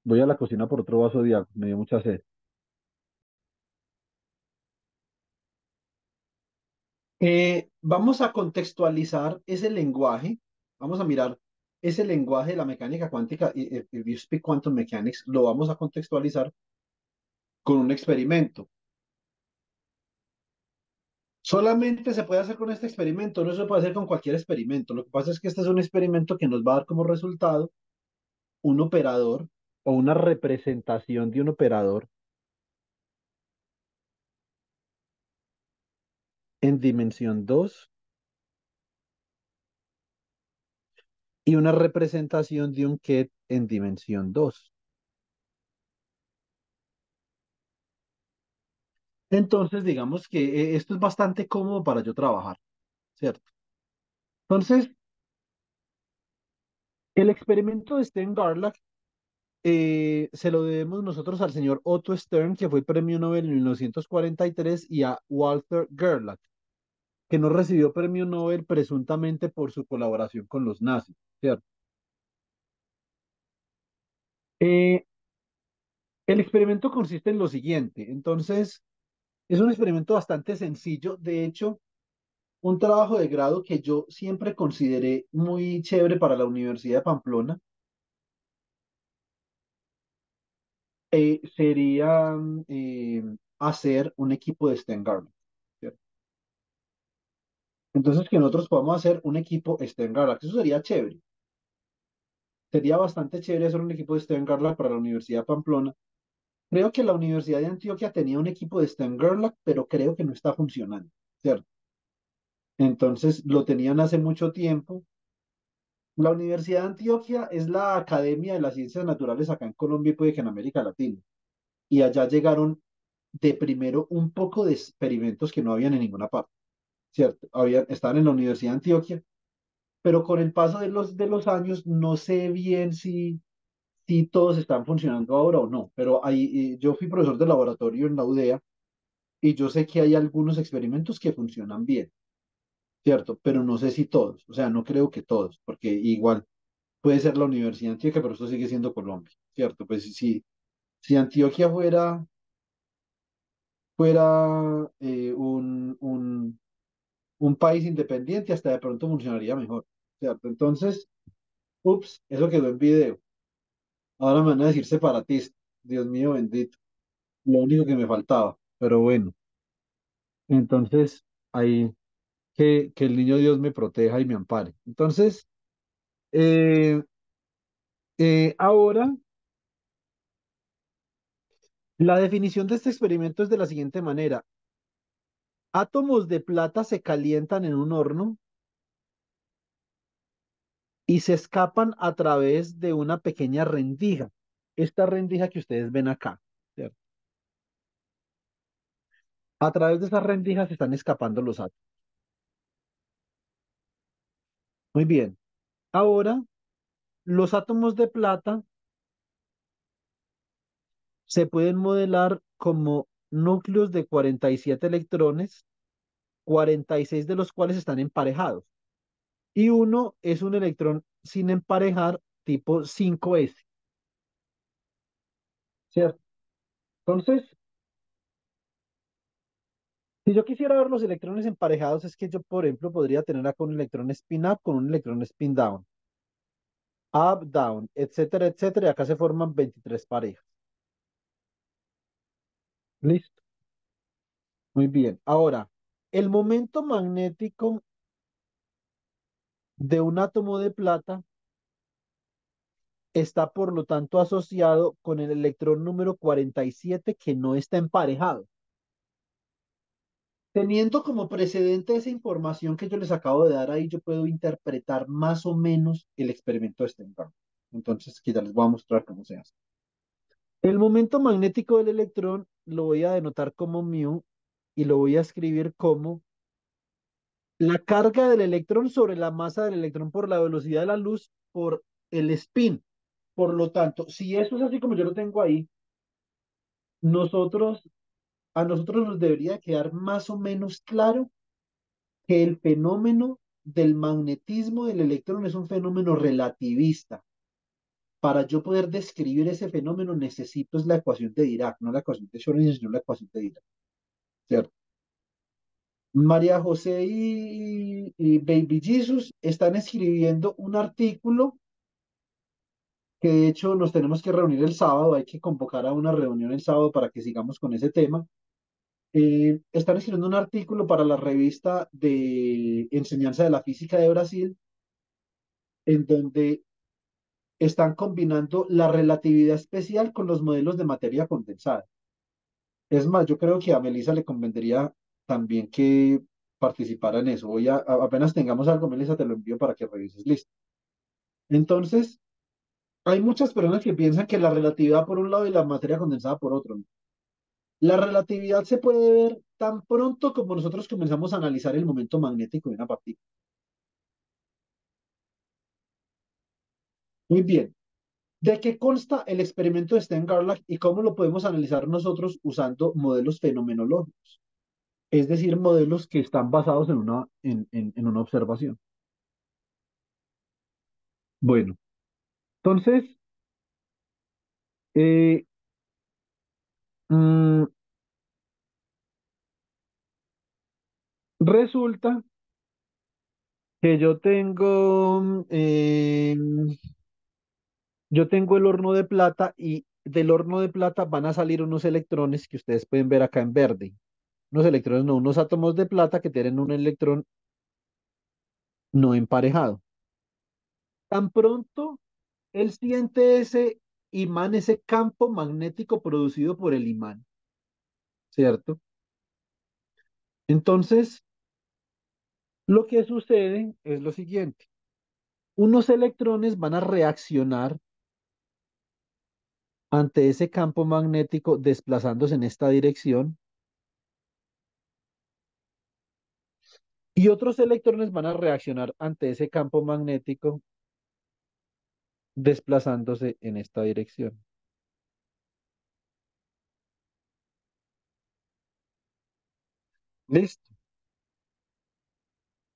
A: Voy a la cocina por otro vaso de agua. Me dio mucha sed. Eh, vamos a contextualizar ese lenguaje. Vamos a mirar ese lenguaje de la mecánica cuántica y el you speak quantum mechanics, lo vamos a contextualizar con un experimento. Solamente se puede hacer con este experimento, no se puede hacer con cualquier experimento. Lo que pasa es que este es un experimento que nos va a dar como resultado un operador o una representación de un operador en dimensión 2 y una representación de un ket en dimensión 2. Entonces, digamos que eh, esto es bastante cómodo para yo trabajar, ¿cierto? Entonces, el experimento de Stern Garlock eh, se lo debemos nosotros al señor Otto Stern, que fue premio Nobel en 1943, y a Walter Gerlach, que no recibió premio Nobel presuntamente por su colaboración con los nazis, ¿cierto? Eh, el experimento consiste en lo siguiente, entonces, es un experimento bastante sencillo, de hecho, un trabajo de grado que yo siempre consideré muy chévere para la Universidad de Pamplona eh, sería eh, hacer un equipo de Sten Garland, ¿cierto? Entonces, que nosotros podamos hacer un equipo Sten Garland, eso sería chévere. Sería bastante chévere hacer un equipo de Sten Garland para la Universidad de Pamplona. Creo que la Universidad de Antioquia tenía un equipo de Sten Garland, pero creo que no está funcionando, ¿cierto? Entonces, lo tenían hace mucho tiempo. La Universidad de Antioquia es la Academia de las Ciencias Naturales acá en Colombia y puede que en América Latina. Y allá llegaron de primero un poco de experimentos que no habían en ninguna parte, ¿cierto? Habían, estaban en la Universidad de Antioquia, pero con el paso de los, de los años no sé bien si, si todos están funcionando ahora o no, pero ahí, yo fui profesor de laboratorio en la UDEA y yo sé que hay algunos experimentos que funcionan bien, ¿cierto? Pero no sé si todos, o sea, no creo que todos, porque igual puede ser la Universidad de Antioquia, pero esto sigue siendo Colombia, ¿cierto? Pues si, si Antioquia fuera fuera eh, un, un, país independiente, hasta de pronto funcionaría mejor, ¿cierto? Entonces, ups, eso quedó en video. Ahora me van a decir separatista. Dios mío bendito. Lo único que me faltaba, pero bueno. Entonces, ahí, que, el niño Dios me proteja y me ampare. Entonces, eh, eh, ahora, la definición de este experimento es de la siguiente manera. Átomos de plata se calientan en un horno y se escapan a través de una pequeña rendija. Esta rendija que ustedes ven acá. A través de esas rendijas se están escapando los átomos. Muy bien. Ahora, los átomos de plata se pueden modelar como núcleos de 47 electrones, 46 de los cuales están emparejados. Y uno es un electrón sin emparejar tipo 5s. ¿Cierto? Entonces, si yo quisiera ver los electrones emparejados, es que yo, por ejemplo, podría tener acá un electrón spin up con un electrón spin down. Up, down, etcétera, etcétera. Y acá se forman 23 parejas. Listo. Muy bien. Ahora, el momento magnético de un átomo de plata está por lo tanto asociado con el electrón número 47 que no está emparejado. Teniendo como precedente esa información que yo les acabo de dar ahí, yo puedo interpretar más o menos el experimento de Steinberg. Entonces, que les voy a mostrar cómo se hace. El momento magnético del electrón lo voy a denotar como mu y lo voy a escribir como la carga del electrón sobre la masa del electrón por la velocidad de la luz por el spin. Por lo tanto, si eso es así como yo lo tengo ahí, nosotros, a nosotros nos debería quedar más o menos claro que el fenómeno del magnetismo del electrón es un fenómeno relativista. Para yo poder describir ese fenómeno necesito es la ecuación de Dirac, no la ecuación de Schrödinger, sino la ecuación de Dirac. ¿Cierto? María José y, y Baby Jesus están escribiendo un artículo que de hecho nos tenemos que reunir el sábado, hay que convocar a una reunión el sábado para que sigamos con ese tema. Eh, están escribiendo un artículo para la revista de enseñanza de la física de Brasil, en donde están combinando la relatividad especial con los modelos de materia condensada. Es más, yo creo que a Melissa le convendría también que participara en eso. Voy a, apenas tengamos algo, Melissa, te lo envío para que revises. Listo. Entonces, hay muchas personas que piensan que la relatividad por un lado y la materia condensada por otro. La relatividad se puede ver tan pronto como nosotros comenzamos a analizar el momento magnético de una partícula. Muy bien. ¿De qué consta el experimento de Stern-Garlack y cómo lo podemos analizar nosotros usando modelos fenomenológicos? Es decir, modelos que están basados en una, en, en, en una observación. Bueno, entonces, eh, mm, resulta que yo tengo, eh, yo tengo el horno de plata y del horno de plata van a salir unos electrones que ustedes pueden ver acá en verde. Unos electrones, no, unos átomos de plata que tienen un electrón no emparejado. Tan pronto él siente ese imán, ese campo magnético producido por el imán, ¿cierto? Entonces, lo que sucede es lo siguiente. Unos electrones van a reaccionar ante ese campo magnético desplazándose en esta dirección y otros electrones van a reaccionar ante ese campo magnético desplazándose en esta dirección. Listo.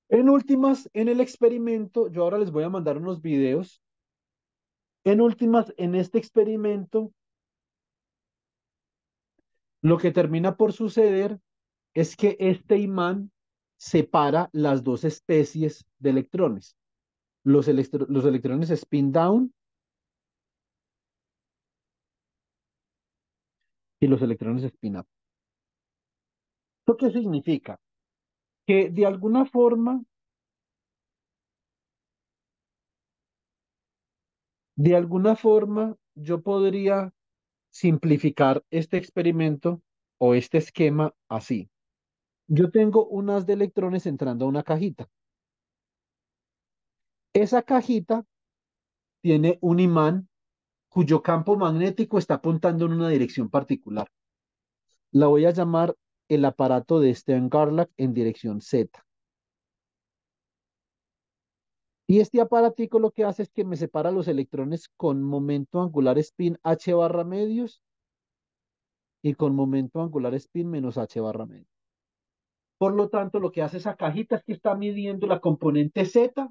A: En últimas, en el experimento, yo ahora les voy a mandar unos videos. En últimas, en este experimento, lo que termina por suceder es que este imán separa las dos especies de electrones. Los, los electrones spin down y los electrones spin up. ¿Esto qué significa? Que de alguna forma, de alguna forma, yo podría simplificar este experimento o este esquema así. Yo tengo unas de electrones entrando a una cajita. Esa cajita tiene un imán cuyo campo magnético está apuntando en una dirección particular. La voy a llamar el aparato de Stern-Garlack en dirección Z. Y este aparatico lo que hace es que me separa los electrones con momento angular spin h barra medios y con momento angular spin menos h barra medios. Por lo tanto, lo que hace esa cajita es que está midiendo la componente Z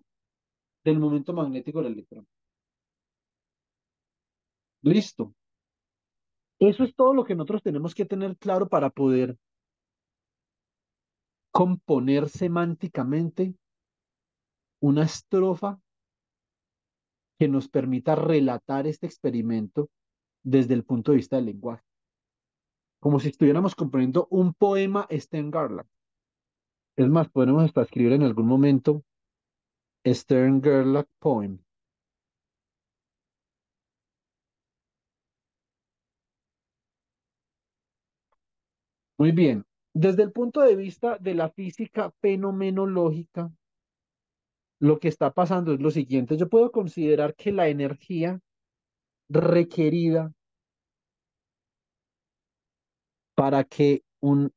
A: del momento magnético del electrón. Listo. Eso es todo lo que nosotros tenemos que tener claro para poder componer semánticamente una estrofa que nos permita relatar este experimento desde el punto de vista del lenguaje. Como si estuviéramos componiendo un poema Stern Garland. Es más, podemos hasta escribir en algún momento Stern Gerlach Poem. Muy bien. Desde el punto de vista de la física fenomenológica, lo que está pasando es lo siguiente. Yo puedo considerar que la energía requerida para que un,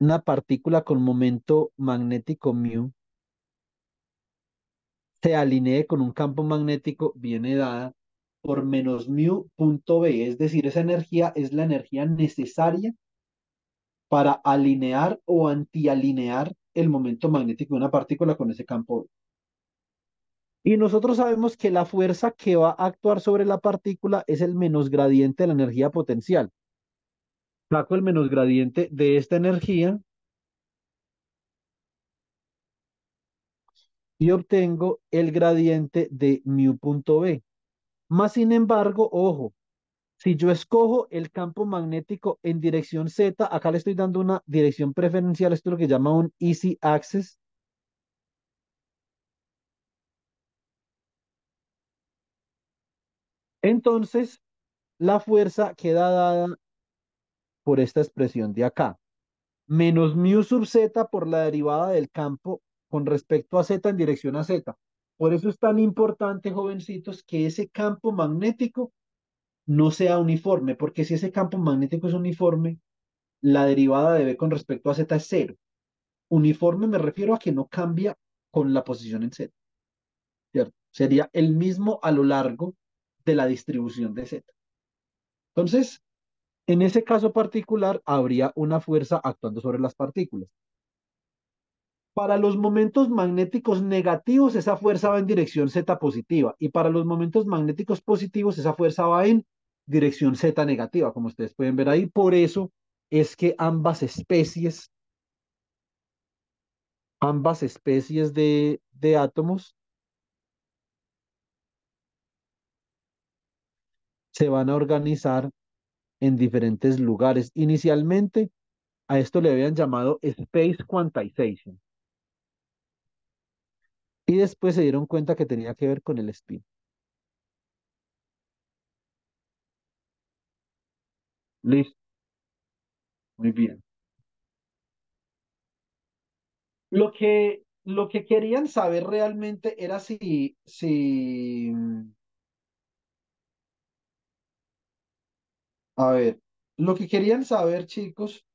A: una partícula con momento magnético mu se alinee con un campo magnético viene dada por menos mu punto B, es decir, esa energía es la energía necesaria para alinear o antialinear el momento magnético de una partícula con ese campo. Y nosotros sabemos que la fuerza que va a actuar sobre la partícula es el menos gradiente de la energía potencial. Saco el menos gradiente de esta energía y obtengo el gradiente de mu punto B. Más sin embargo, ojo, si yo escojo el campo magnético en dirección Z, acá le estoy dando una dirección preferencial, esto es lo que llama un easy access. Entonces, la fuerza queda dada por esta expresión de acá. Menos mu sub z por la derivada del campo con respecto a z en dirección a z. Por eso es tan importante, jovencitos, que ese campo magnético no sea uniforme, porque si ese campo magnético es uniforme, la derivada de B con respecto a Z es cero. Uniforme me refiero a que no cambia con la posición en Z. ¿cierto? Sería el mismo a lo largo de la distribución de Z. Entonces, en ese caso particular, habría una fuerza actuando sobre las partículas. Para los momentos magnéticos negativos, esa fuerza va en dirección Z positiva. Y para los momentos magnéticos positivos, esa fuerza va en dirección Z negativa, como ustedes pueden ver ahí. Por eso es que ambas especies, ambas especies de, de átomos se van a organizar en diferentes lugares. Inicialmente, a esto le habían llamado Space Quantization. Y después se dieron cuenta que tenía que ver con el spin. Listo. Muy bien. Lo que, lo que querían saber realmente era si, si, a ver, lo que querían saber, chicos,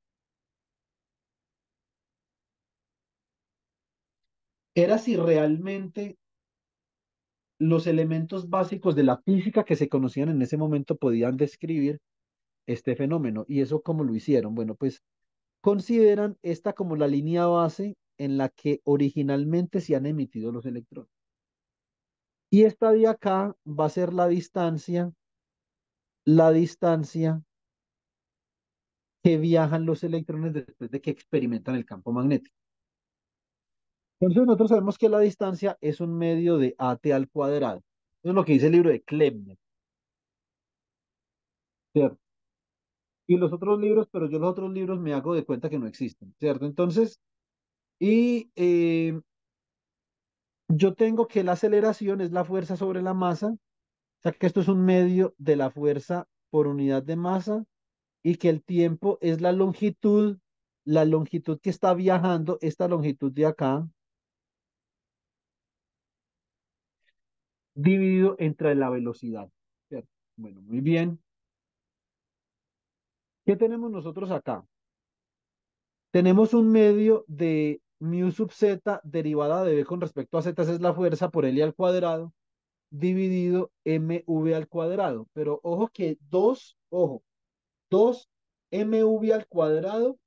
A: era si realmente los elementos básicos de la física que se conocían en ese momento podían describir este fenómeno. ¿Y eso cómo lo hicieron? Bueno, pues consideran esta como la línea base en la que originalmente se han emitido los electrones. Y esta de acá va a ser la distancia, la distancia que viajan los electrones después de que experimentan el campo magnético. Entonces nosotros sabemos que la distancia es un medio de AT al cuadrado. Eso es lo que dice el libro de Klebner. ¿Cierto? Y los otros libros, pero yo los otros libros me hago de cuenta que no existen, ¿cierto? Entonces, y eh, yo tengo que la aceleración es la fuerza sobre la masa, o sea que esto es un medio de la fuerza por unidad de masa y que el tiempo es la longitud, la longitud que está viajando, esta longitud de acá, dividido entre la velocidad. Bueno, muy bien. ¿Qué tenemos nosotros acá? Tenemos un medio de mu sub z derivada de b con respecto a z, es la fuerza por L al cuadrado, dividido mv al cuadrado. Pero ojo que 2, ojo, 2 mv al cuadrado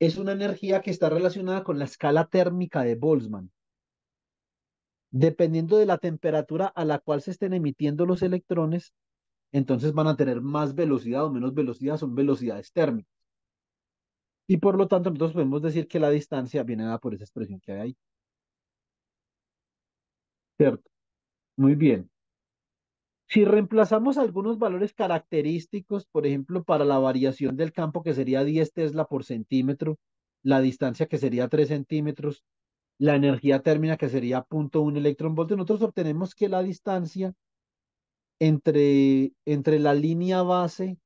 A: es una energía que está relacionada con la escala térmica de Boltzmann. Dependiendo de la temperatura a la cual se estén emitiendo los electrones, entonces van a tener más velocidad o menos velocidad, son velocidades térmicas. Y por lo tanto, nosotros podemos decir que la distancia viene dada por esa expresión que hay ahí. ¿Cierto? Muy bien. Si reemplazamos algunos valores característicos, por ejemplo, para la variación del campo, que sería 10 Tesla por centímetro, la distancia que sería 3 centímetros, la energía térmica que sería 0.1 electronvoltio, nosotros obtenemos que la distancia entre, entre la línea base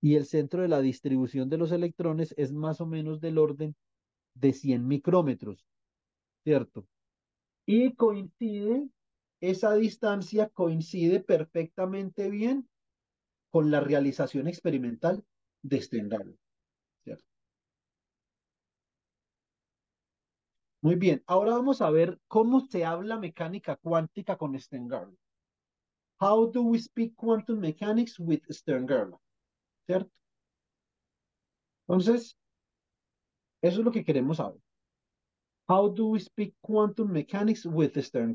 A: y el centro de la distribución de los electrones es más o menos del orden de 100 micrómetros, ¿cierto? Y coincide, esa distancia coincide perfectamente bien con la realización experimental de Stendhal, Muy bien, ahora vamos a ver cómo se habla mecánica cuántica con Stern How do we speak quantum mechanics with Stern ¿Cierto? Entonces, eso es lo que queremos saber. How do we speak quantum mechanics with Stern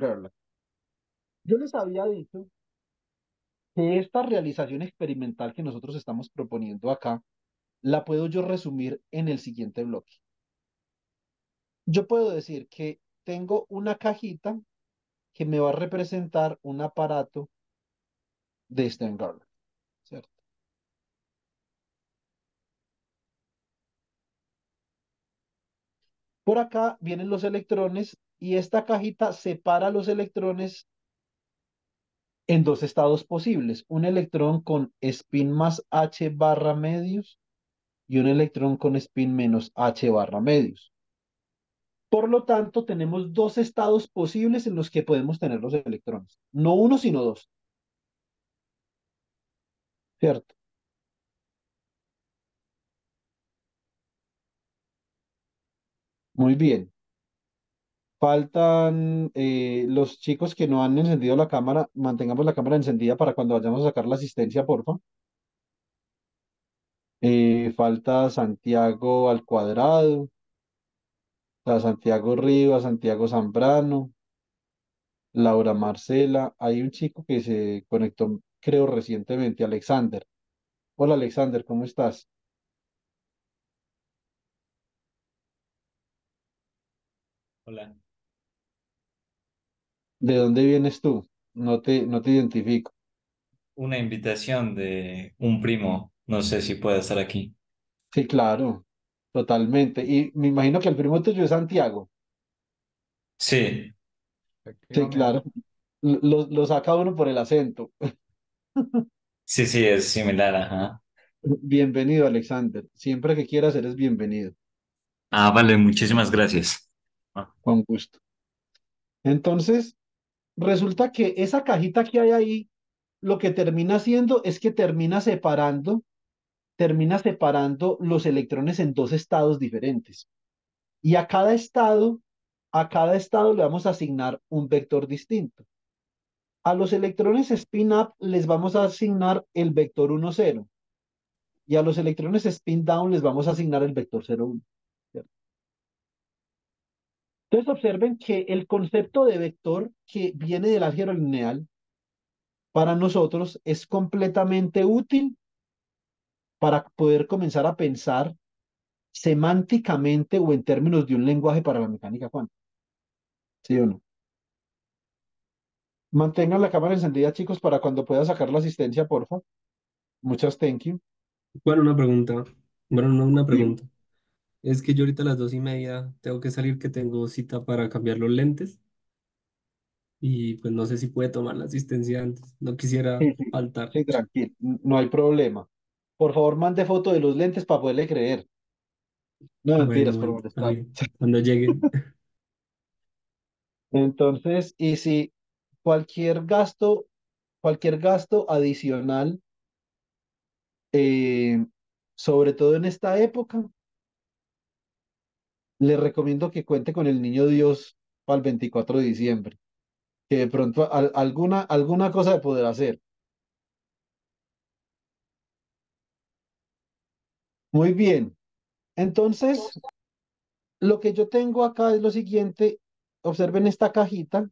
A: Yo les había dicho que esta realización experimental que nosotros estamos proponiendo acá, la puedo yo resumir en el siguiente bloque. Yo puedo decir que tengo una cajita que me va a representar un aparato de Stern ¿cierto? Por acá vienen los electrones y esta cajita separa los electrones en dos estados posibles. Un electrón con spin más H barra medios y un electrón con spin menos H barra medios. Por lo tanto, tenemos dos estados posibles en los que podemos tener los electrones. No uno, sino dos. ¿Cierto? Muy bien. Faltan eh, los chicos que no han encendido la cámara. Mantengamos la cámara encendida para cuando vayamos a sacar la asistencia, porfa. Eh, falta Santiago al cuadrado, a Santiago Rivas, Santiago Zambrano, Laura Marcela. Hay un chico que se conectó, creo, recientemente, Alexander. Hola, Alexander, ¿cómo estás?
C: Hola.
A: ¿De dónde vienes tú? No te, no te identifico.
C: Una invitación de un primo. No sé si puede estar aquí.
A: Sí, claro, totalmente. Y me imagino que el primo tuyo es Santiago.
C: Sí,
A: Sí, claro. Lo, lo saca uno por el acento.
C: sí, sí, es similar, ajá.
A: Bienvenido, Alexander. Siempre que quieras, eres bienvenido.
C: Ah, vale, muchísimas gracias. Ah,
A: Con gusto. Entonces, resulta que esa cajita que hay ahí, lo que termina haciendo es que termina separando, termina separando los electrones en dos estados diferentes. Y a cada estado, a cada estado le vamos a asignar un vector distinto. A los electrones spin-up les vamos a asignar el vector 1, 0. Y a los electrones spin-down les vamos a asignar el vector 0, 1. ¿cierto? Entonces observen que el concepto de vector que viene del álgebra lineal para nosotros es completamente útil para poder comenzar a pensar semánticamente o en términos de un lenguaje para la mecánica cuántica. ¿Sí o no? Mantengan la cámara encendida, chicos, para cuando pueda sacar la asistencia, porfa. Muchas thank you.
D: Bueno, una pregunta. Bueno, no una pregunta. Es que yo ahorita a las dos y media tengo que salir que tengo cita para cambiar los lentes y pues no sé si puede tomar la asistencia antes. No quisiera
A: Sí, sí,
D: faltar.
A: sí, tranquilo, no hay problema. Por favor, mande foto de los lentes para poderle creer. No
D: Bueno,
A: mentiras, por
D: bueno, está
A: molestar.
D: bien. Cuando lleguen.
A: Entonces, y si cualquier gasto, cualquier gasto adicional, eh, sobre todo en esta época, le recomiendo que cuente con el Niño Dios para el 24 de diciembre, que de pronto al- alguna, alguna cosa de poder hacer. Muy bien. Entonces, lo que yo tengo acá es lo siguiente. Observen esta cajita.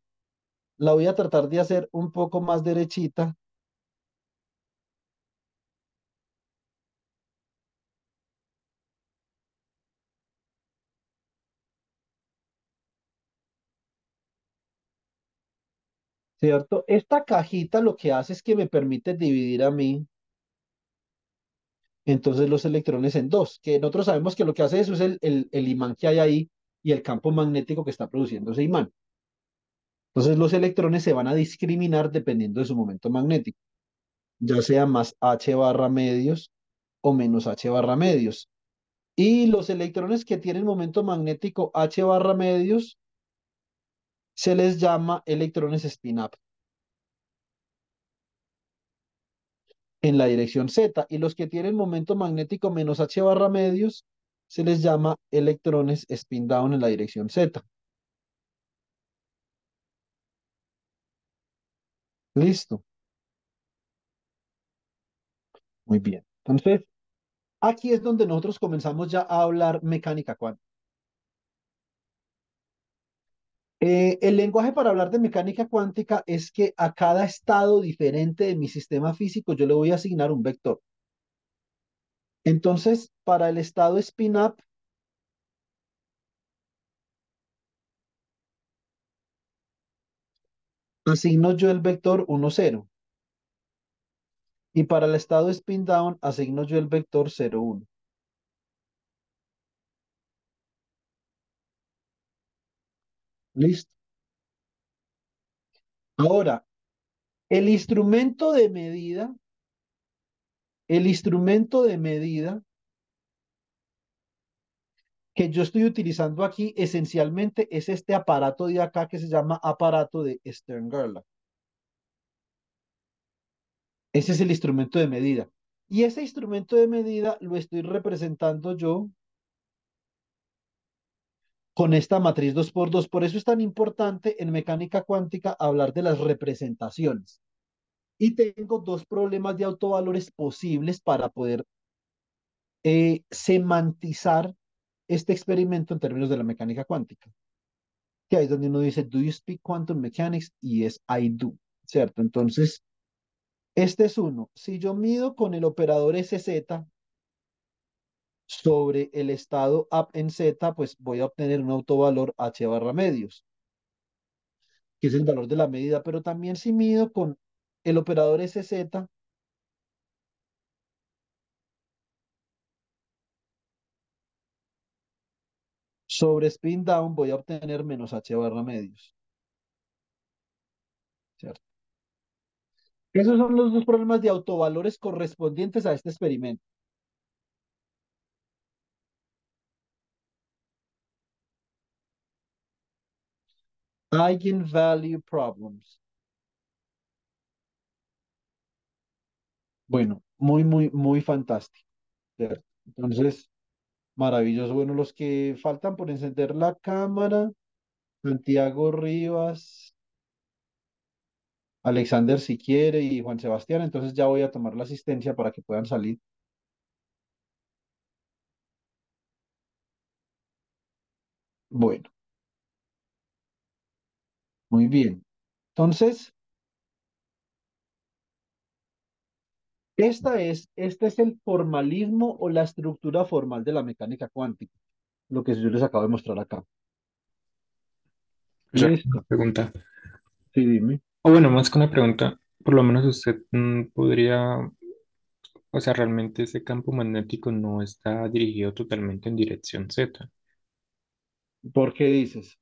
A: La voy a tratar de hacer un poco más derechita. ¿Cierto? Esta cajita lo que hace es que me permite dividir a mí entonces los electrones en dos, que nosotros sabemos que lo que hace eso es el, el, imán que hay ahí y el campo magnético que está produciendo ese imán. Entonces los electrones se van a discriminar dependiendo de su momento magnético, ya sea más H barra medios o menos H barra medios. Y los electrones que tienen momento magnético H barra medios se les llama electrones spin-up en la dirección Z. Y los que tienen momento magnético menos H barra medios se les llama electrones spin-down en la dirección Z. Listo. Muy bien. Entonces, aquí es donde nosotros comenzamos ya a hablar mecánica cuántica. Eh, el lenguaje para hablar de mecánica cuántica es que a cada estado diferente de mi sistema físico yo le voy a asignar un vector. Entonces, para el estado spin-up, asigno yo el vector 1, 0. Y para el estado spin-down, asigno yo el vector 0, 1. Listo. Ahora, el instrumento de medida, el instrumento de medida que yo estoy utilizando aquí esencialmente es este aparato de acá que se llama aparato de Stern-Gerlach. Ese es el instrumento de medida. Y ese instrumento de medida lo estoy representando yo con esta matriz 2x2. Por eso es tan importante en mecánica cuántica hablar de las representaciones. Y tengo dos problemas de autovalores posibles para poder eh, semantizar este experimento en términos de la mecánica cuántica. Que ahí es donde uno dice, do you speak quantum mechanics? Y es I do, ¿cierto? Entonces, este es uno. Si yo mido con el operador SZ sobre el estado up en Z, pues voy a obtener un autovalor H barra medios, que es el valor de la medida. Pero también si mido con el operador SZ sobre spin down, voy a obtener menos H barra medios. ¿Cierto? Esos son los dos problemas de autovalores correspondientes a este experimento. Eigenvalue problems. Bueno, muy, muy, muy fantástico. Entonces, maravilloso. Bueno, los que faltan por encender la cámara, Santiago Rivas, Alexander si quiere y Juan Sebastián, entonces ya voy a tomar la asistencia para que puedan salir. Bueno. Muy bien. Entonces, esta es, este es el formalismo o la estructura formal de la mecánica cuántica, lo que yo les acabo de mostrar acá.
E: Sea,
A: Listo.
E: pregunta.
A: Sí, dime.
E: O bueno, más que una pregunta, por lo menos usted mm, podría, o sea, realmente ese campo magnético no está dirigido totalmente en dirección Z.
A: ¿Por qué dices?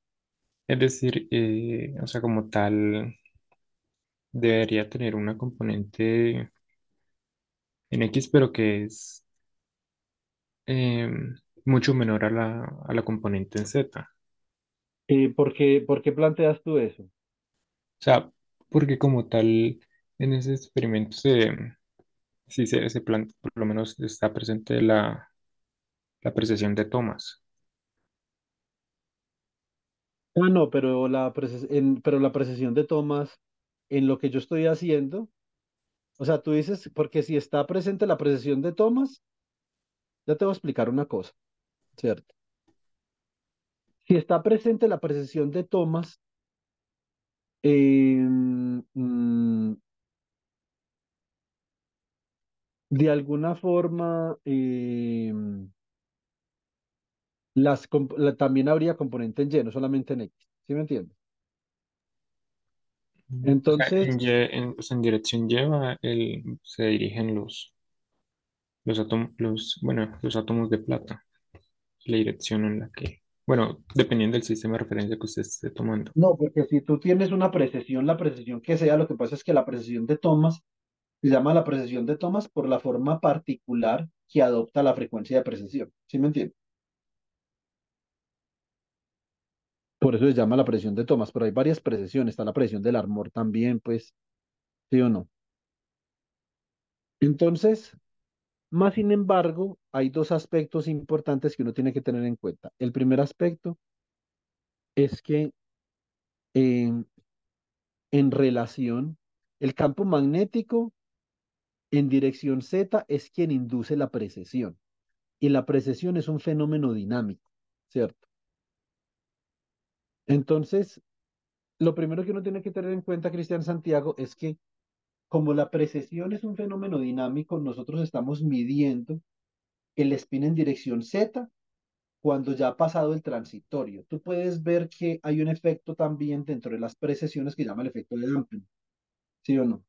E: Es decir, eh, o sea, como tal, debería tener una componente en X, pero que es em, mucho menor a la, a la componente en Z.
A: ¿por qué, por qué planteas tú eso?
E: O sea, porque como tal, en ese experimento se, sí se, se plan- por lo menos está presente la, la precesión de Thomas.
A: Ah, no, pero la, en, pero la precesión de tomas en lo que yo estoy haciendo, o sea, tú dices, porque si está presente la precesión de tomas, ya te voy a explicar una cosa, ¿cierto? Si está presente la precesión de tomas, em, mm, de alguna forma, em, las, la- también habría componente en Y, no solamente en X, ¿sí me entiendes?
E: Sea,
A: Entonces,
E: en, Y- en, o sea, en dirección lleva el, se dirigen los, los átomos, los, bueno, los átomos de plata, la dirección en la que, bueno, dependiendo del sistema de referencia que usted esté tomando.
A: no, porque si tú tienes una precesión, la precesión que sea, lo que pasa es que la precesión de tomas se llama la precesión de tomas por la forma particular que adopta la frecuencia de precesión, ¿sí me entiendes? Por eso se llama la precesión de tomas, pero hay varias precesiones, está la precesión del armor también, pues, ¿sí o no? Entonces, más sin embargo, hay dos aspectos importantes que uno tiene que tener en cuenta. El primer aspecto es que eh, en relación, el campo magnético en dirección Z es quien induce la precesión. Y la precesión es un fenómeno dinámico, ¿cierto? Entonces, lo primero que uno tiene que tener en cuenta, Cristian Santiago, es que como la precesión es un fenómeno dinámico, nosotros estamos midiendo el spin en dirección Z cuando ya ha pasado el transitorio. Tú puedes ver que hay un efecto también dentro de las precesiones que llama el efecto de damping, ¿sí o no?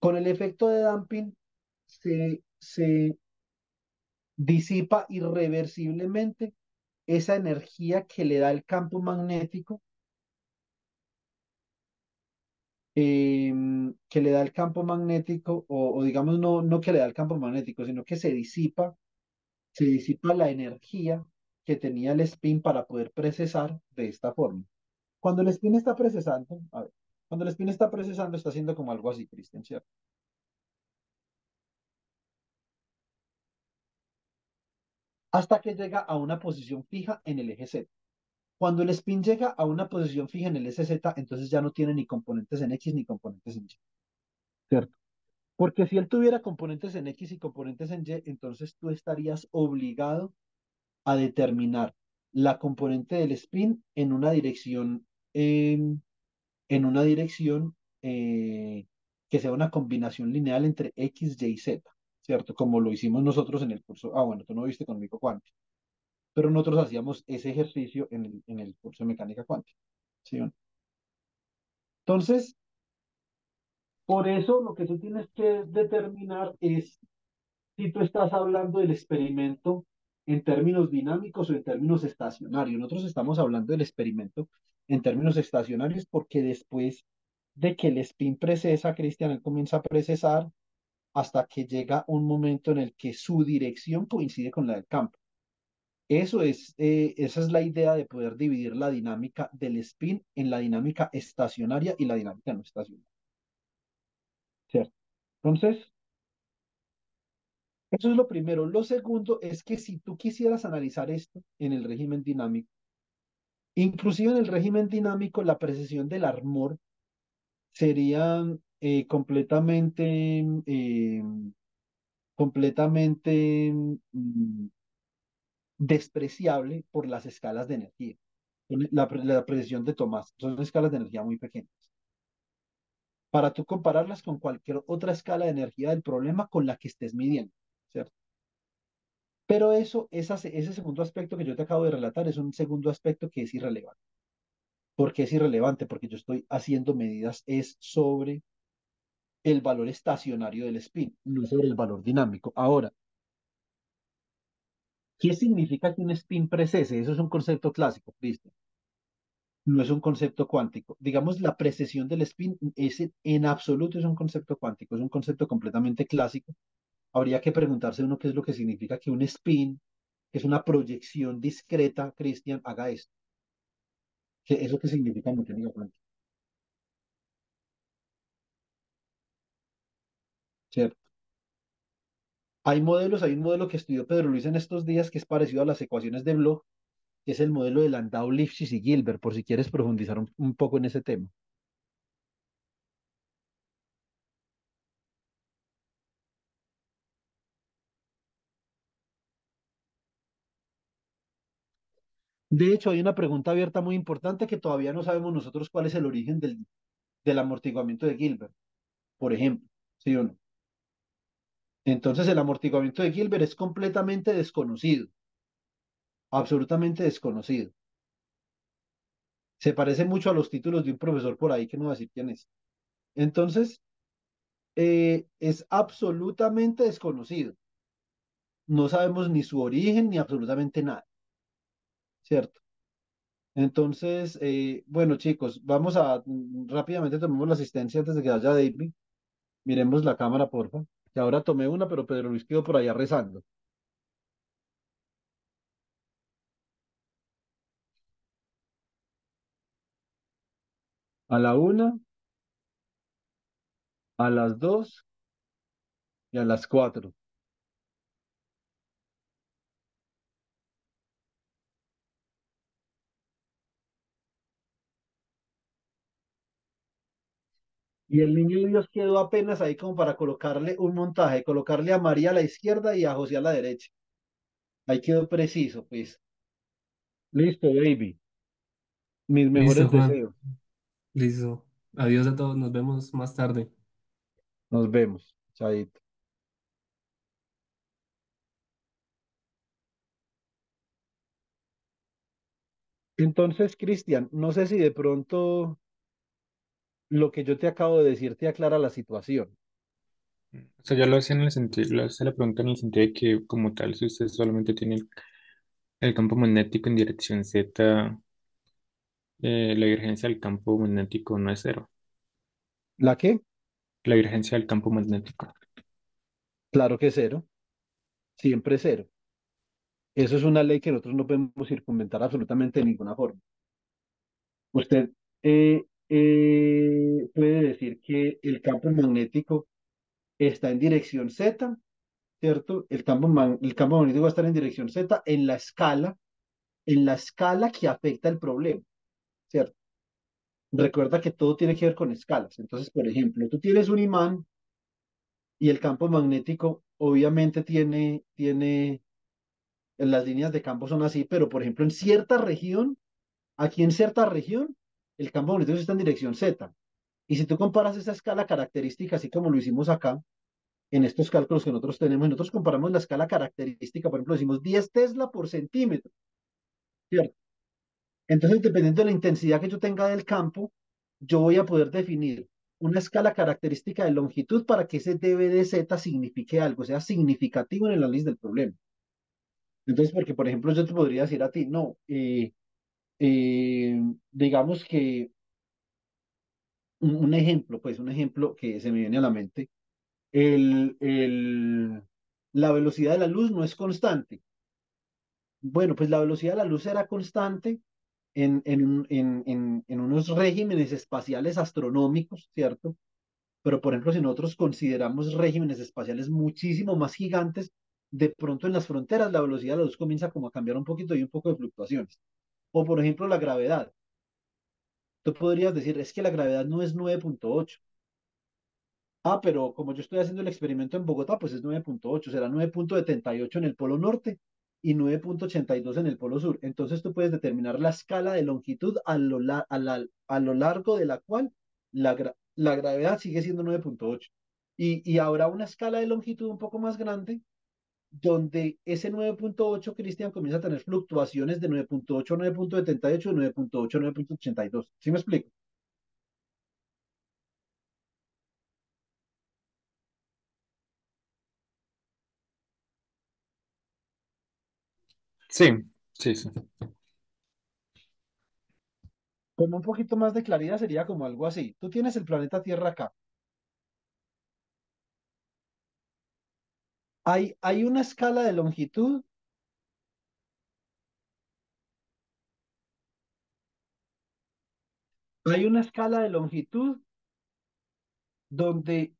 A: Con el efecto de damping se, se disipa irreversiblemente esa energía que le da el campo magnético, em, que le da el campo magnético, o, digamos no, no que le da el campo magnético, sino que se disipa, se disipa la energía que tenía el spin para poder precesar de esta forma. Cuando el spin está precesando, a ver, cuando el spin está precesando, está haciendo como algo así, Cristian, ¿cierto? Hasta que llega a una posición fija en el eje Z. Cuando el spin llega a una posición fija en el eje Z, entonces ya no tiene ni componentes en X ni componentes en Y. ¿Cierto? Porque si él tuviera componentes en X y componentes en Y, entonces tú estarías obligado a determinar la componente del spin en una dirección, em, en una dirección eh, que sea una combinación lineal entre X, Y y Z, ¿cierto? Como lo hicimos nosotros en el curso. Ah, bueno, tú no viste conmigo cuántico, pero nosotros hacíamos ese ejercicio en el, en el curso de mecánica cuántica, ¿sí? Entonces, por eso lo que tú tienes que determinar es si tú estás hablando del experimento en términos dinámicos o en términos estacionarios. Nosotros estamos hablando del experimento en términos estacionarios porque después de que el spin precesa, Cristian, él comienza a precesar hasta que llega un momento en el que su dirección coincide con la del campo. Eso es, eh, esa es la idea de poder dividir la dinámica del spin en la dinámica estacionaria y la dinámica no estacionaria. ¿Cierto? Entonces, eso es lo primero. Lo segundo es que si tú quisieras analizar esto en el régimen dinámico, inclusive en el régimen dinámico, la precesión del armor sería eh, completamente, eh, completamente mm, despreciable por las escalas de energía. La, la precesión de Tomás son escalas de energía muy pequeñas. Para tú compararlas con cualquier otra escala de energía del problema con la que estés midiendo, ¿cierto? Pero eso, esa, ese segundo aspecto que yo te acabo de relatar es un segundo aspecto que es irrelevante. ¿Por qué es irrelevante? Porque yo estoy haciendo medidas es sobre el valor estacionario del spin, no sobre el valor dinámico. Ahora, ¿qué significa que un spin precese? Eso es un concepto clásico, Cristian. No es un concepto cuántico. Digamos, la precesión del spin es, en absoluto es un concepto cuántico, es un concepto completamente clásico. Habría que preguntarse uno qué es lo que significa que un spin, que es una proyección discreta, Cristian, haga esto. ¿Qué, ¿Eso qué significa en mecánica cuántica? ¿Cierto? Hay modelos, hay un modelo que estudió Pedro Luis en estos días que es parecido a las ecuaciones de Bloch, que es el modelo de Landau, Lifshitz y Gilbert, por si quieres profundizar un, un poco en ese tema. De hecho, hay una pregunta abierta muy importante que todavía no sabemos nosotros cuál es el origen del, del amortiguamiento de Gilbert, por ejemplo, ¿sí o no? Entonces, el amortiguamiento de Gilbert es completamente desconocido, absolutamente desconocido. Se parece mucho a los títulos de un profesor por ahí que no va a decir quién es. Entonces, eh, es absolutamente desconocido. No sabemos ni su origen ni absolutamente nada. ¿Cierto? Entonces, eh, bueno, chicos, vamos a mm, rápidamente tomemos la asistencia antes de que haya David. Miremos la cámara, porfa. Que ahora tomé una, pero Pedro Luis quedó por allá rezando. A la una, a las dos y a las cuatro. Y el niño Dios quedó apenas ahí como para colocarle un montaje, colocarle a María a la izquierda y a José a la derecha. Ahí quedó preciso, pues. Listo, baby. Mis mejores
D: Listo, Juan.
A: deseos.
D: Listo. Adiós a todos. Nos vemos más tarde.
A: Nos vemos. Chaito. Entonces, Cristian, no sé si de pronto lo que yo te acabo de decir te aclara la situación.
E: O sea, yo lo hacía en el sentido, lo hacía la pregunta en el sentido de que como tal, si usted solamente tiene el, el campo magnético en dirección Z, eh, la divergencia del campo magnético no es cero.
A: ¿La qué?
E: La divergencia del campo magnético.
A: Claro que cero. Siempre cero. Eso es una ley que nosotros no podemos circunventar absolutamente de ninguna forma. Usted eh, eh, puede decir que el campo magnético está en dirección Z, ¿cierto? El campo, el campo magnético va a estar en dirección Z en la escala, en la escala que afecta el problema, ¿cierto? Recuerda que todo tiene que ver con escalas. Entonces, por ejemplo, tú tienes un imán y el campo magnético obviamente tiene, tiene, las líneas de campo son así, pero por ejemplo, en cierta región, aquí en cierta región, el campo magnético está en dirección Z. Y si tú comparas esa escala característica, así como lo hicimos acá, en estos cálculos que nosotros tenemos, nosotros comparamos la escala característica, por ejemplo, decimos 10 Tesla por centímetro, ¿cierto? Entonces, dependiendo de la intensidad que yo tenga del campo, yo voy a poder definir una escala característica de longitud para que ese dB de Z signifique algo, sea significativo en el análisis del problema. Entonces, porque, por ejemplo, yo te podría decir a ti, no, eh, eh, digamos que un, ejemplo, pues un ejemplo que se me viene a la mente, el, el, la velocidad de la luz no es constante. Bueno, pues la velocidad de la luz era constante en, en, en, en unos regímenes espaciales astronómicos, ¿cierto? Pero, por ejemplo, si nosotros consideramos regímenes espaciales muchísimo más gigantes, de pronto en las fronteras la velocidad de la luz comienza como a cambiar un poquito y un poco de fluctuaciones. O, por ejemplo, la gravedad. Tú podrías decir, es que la gravedad no es 9.8. Ah, pero como yo estoy haciendo el experimento en Bogotá, pues es 9.8, será 9.78 en el polo norte y 9.82 en el polo sur. Entonces tú puedes determinar la escala de longitud a lo, largo de la cual la gravedad sigue siendo 9.8. Y, y habrá una escala de longitud un poco más grande donde ese 9.8, Cristian, comienza a tener fluctuaciones de 9.8 a 9.78 y 9.8 a 9.82. ¿Sí me explico?
E: Sí, sí, sí.
A: Como un poquito más de claridad sería como algo así. Tú tienes el planeta Tierra acá. Hay, hay una escala de longitud Hay una escala de longitud donde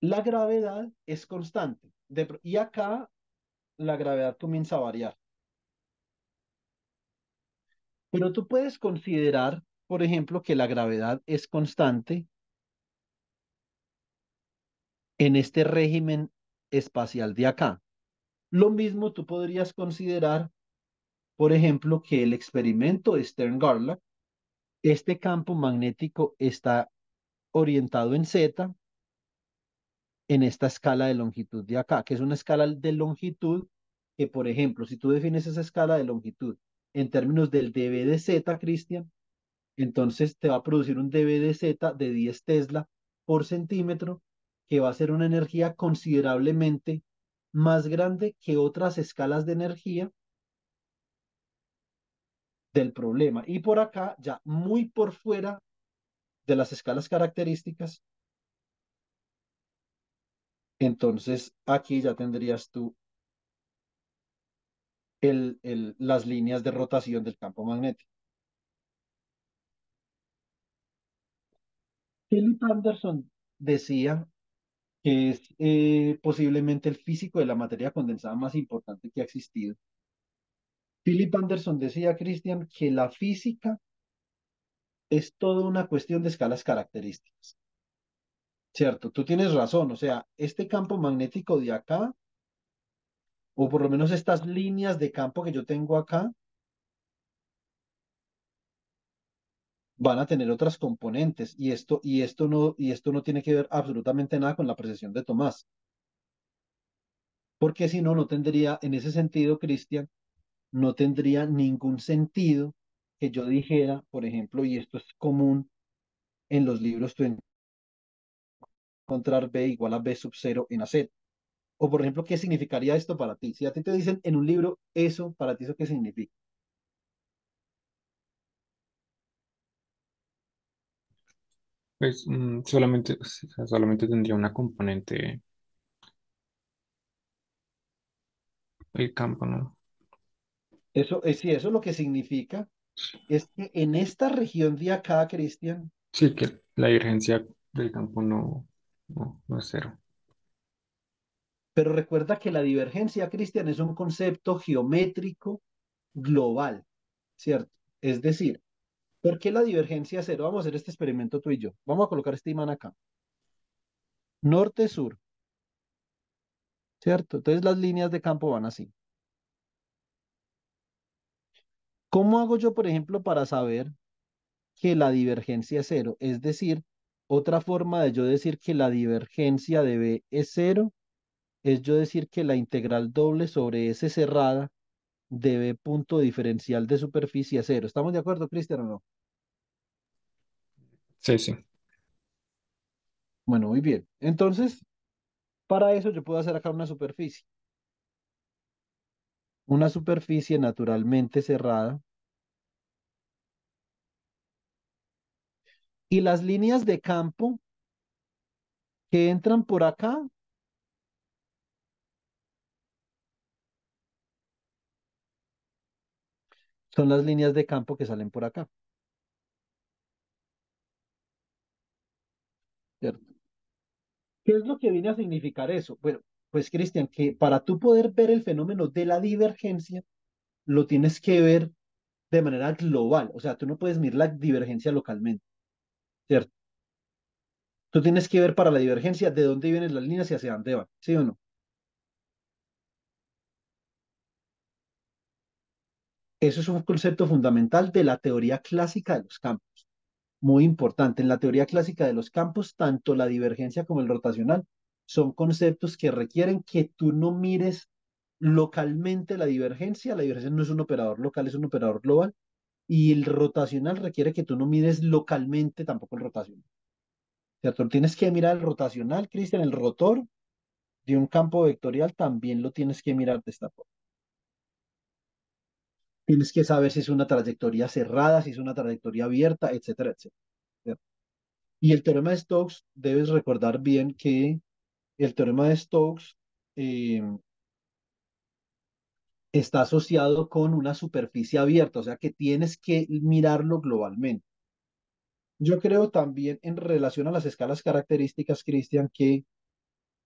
A: la gravedad es constante. Y acá la gravedad comienza a variar. Pero tú puedes considerar, por ejemplo, que la gravedad es constante en este régimen espacial de acá. Lo mismo tú podrías considerar, por ejemplo, que el experimento de Stern-Garlock, este campo magnético está orientado en Z en esta escala de longitud de acá, que es una escala de longitud que, por ejemplo, si tú defines esa escala de longitud en términos del dB de Z, Cristian, entonces te va a producir un dB de Z de 10 Tesla por centímetro, que va a ser una energía considerablemente más grande que otras escalas de energía del problema. Y por acá, ya muy por fuera de las escalas características, entonces aquí ya tendrías tú el, el, las líneas de rotación del campo magnético. Philip Anderson decía que es eh, posiblemente el físico de la materia condensada más importante que ha existido. Philip Anderson decía, Christian, que la física es toda una cuestión de escalas características. Cierto, tú tienes razón, o sea, este campo magnético de acá, o por lo menos estas líneas de campo que yo tengo acá, van a tener otras componentes y esto, y esto no, y esto no tiene que ver absolutamente nada con la precesión de Tomás. Porque si no, no tendría, en ese sentido, Cristian, no tendría ningún sentido que yo dijera, por ejemplo, y esto es común en los libros, tú encontrar B igual a B sub 0 en AZ. O por ejemplo, ¿qué significaría esto para ti? Si a ti te dicen en un libro eso, para ti eso qué significa?
E: Pues mm, solamente, o sea, solamente tendría una componente el campo, ¿no?
A: Eso, es, sí, eso lo que significa es que en esta región de acá, Cristian,
E: Sí, que la divergencia del campo no, no, no es cero.
A: pero recuerda que la divergencia, Cristian, es un concepto geométrico global, ¿cierto? Es decir, ¿por qué la divergencia cero? Vamos a hacer este experimento tú y yo. Vamos a colocar este imán acá. Norte-sur, ¿cierto? Entonces las líneas de campo van así. ¿Cómo hago yo, por ejemplo, para saber que la divergencia es cero? Es decir, otra forma de yo decir que la divergencia de B es cero es yo decir que la integral doble sobre S cerrada de B punto diferencial de superficie es cero. ¿Estamos de acuerdo, Cristian, o no?
E: Sí, sí.
A: Bueno, muy bien. Entonces, para eso yo puedo hacer acá una superficie. Una superficie naturalmente cerrada. Y las líneas de campo que entran por acá son las líneas de campo que salen por acá. ¿Cierto? ¿Qué es lo que viene a significar eso? Bueno, pues Cristian, que para tú poder ver el fenómeno de la divergencia, lo tienes que ver de manera global. O sea, tú no puedes medir la divergencia localmente, ¿cierto? Tú tienes que ver para la divergencia de dónde vienen las líneas y hacia dónde van, ¿sí o no? Eso es un concepto fundamental de la teoría clásica de los campos. Muy importante. En la teoría clásica de los campos, tanto la divergencia como el rotacional son conceptos que requieren que tú no mires localmente la divergencia. La divergencia no es un operador local, es un operador global. Y el rotacional requiere que tú no mires localmente tampoco el rotacional. ¿Cierto? Tienes que mirar el rotacional, Cristian, el rotor de un campo vectorial también lo tienes que mirar de esta forma. Tienes que saber si es una trayectoria cerrada, si es una trayectoria abierta, etcétera, etcétera. Y el teorema de Stokes, debes recordar bien que el teorema de Stokes eh, está asociado con una superficie abierta, o sea que tienes que mirarlo globalmente. Yo creo también en relación a las escalas características, Cristian, que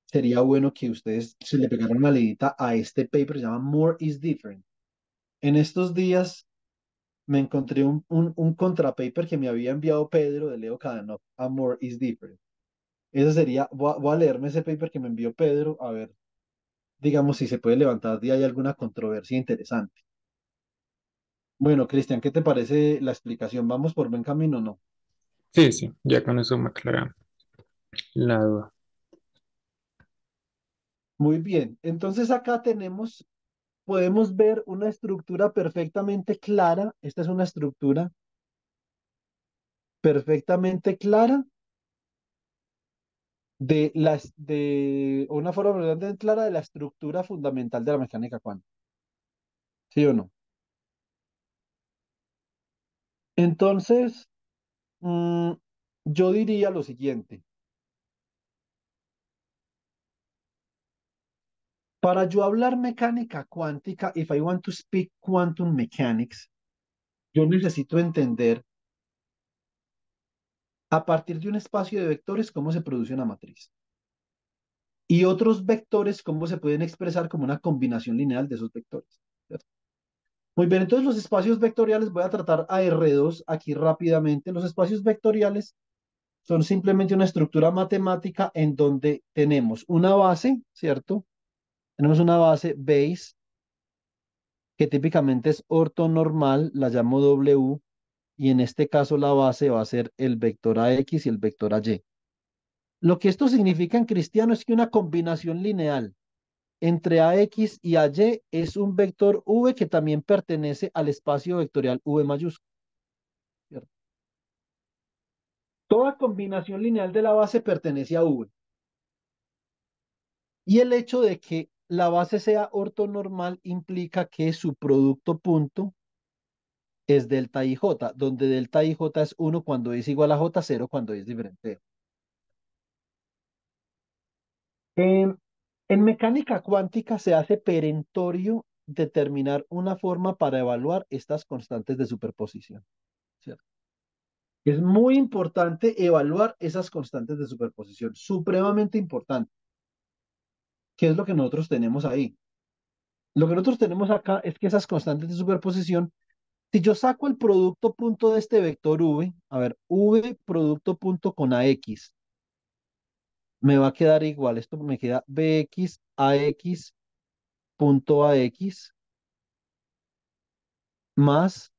A: sería bueno que ustedes se le pegaran una leidita a este paper, se llama More is Different. En estos días me encontré un, un, un contrapaper que me había enviado Pedro de Leo Cadanov, a More is Different. Ese sería, voy a, voy a leerme ese paper que me envió Pedro, a ver, digamos, si se puede levantar de ahí alguna controversia interesante. Bueno, Cristian, ¿qué te parece la explicación? ¿Vamos por buen camino o no?
E: Sí, sí, ya con eso me aclara la duda.
A: Muy bien, entonces acá tenemos, podemos ver una estructura perfectamente clara. Esta es una estructura perfectamente clara de las de una forma bastante clara de la estructura fundamental de la mecánica cuántica. ¿Sí o no? Entonces, mm, yo diría lo siguiente. Para yo hablar mecánica cuántica, if I want to speak quantum mechanics, yo necesito entender a partir de un espacio de vectores cómo se produce una matriz. Y otros vectores cómo se pueden expresar como una combinación lineal de esos vectores. Muy bien, entonces los espacios vectoriales, voy a tratar a R2 aquí rápidamente. Los espacios vectoriales son simplemente una estructura matemática en donde tenemos una base, ¿cierto? Tenemos una base base que típicamente es ortonormal, la llamo W, y en este caso la base va a ser el vector AX y el vector AY. Lo que esto significa en cristiano es que una combinación lineal entre AX y AY es un vector V que también pertenece al espacio vectorial V mayúsculo. ¿cierto? Toda combinación lineal de la base pertenece a V. Y el hecho de que la base sea ortonormal implica que su producto punto es delta IJ, donde delta IJ es 1 cuando es igual a J, 0 cuando es diferente. En mecánica cuántica se hace perentorio determinar una forma para evaluar estas constantes de superposición. Es muy importante evaluar esas constantes de superposición, supremamente importante. ¿Qué es lo que nosotros tenemos ahí? Lo que nosotros tenemos acá es que esas constantes de superposición, si yo saco el producto punto de este vector v, a ver, v producto punto con ax, me va a quedar igual. Esto me queda bx ax punto ax más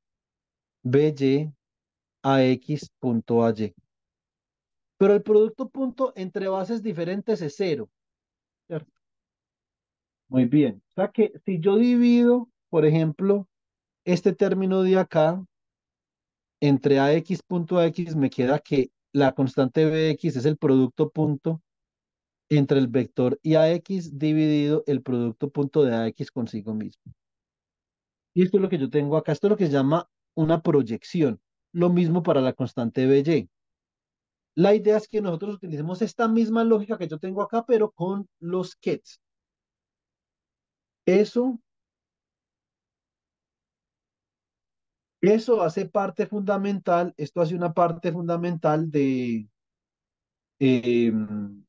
A: by ax punto ay. Pero el producto punto entre bases diferentes es cero. ¿cierto? Muy bien. O sea que si yo divido, por ejemplo, este término de acá entre ax punto ax, me queda que la constante bx es el producto punto entre el vector y ax dividido el producto punto de ax consigo mismo. Y esto es lo que yo tengo acá. Esto es lo que se llama una proyección. Lo mismo para la constante by. La idea es que nosotros utilicemos esta misma lógica que yo tengo acá, pero con los kets. Eso, eso hace parte fundamental, esto hace una parte fundamental de em,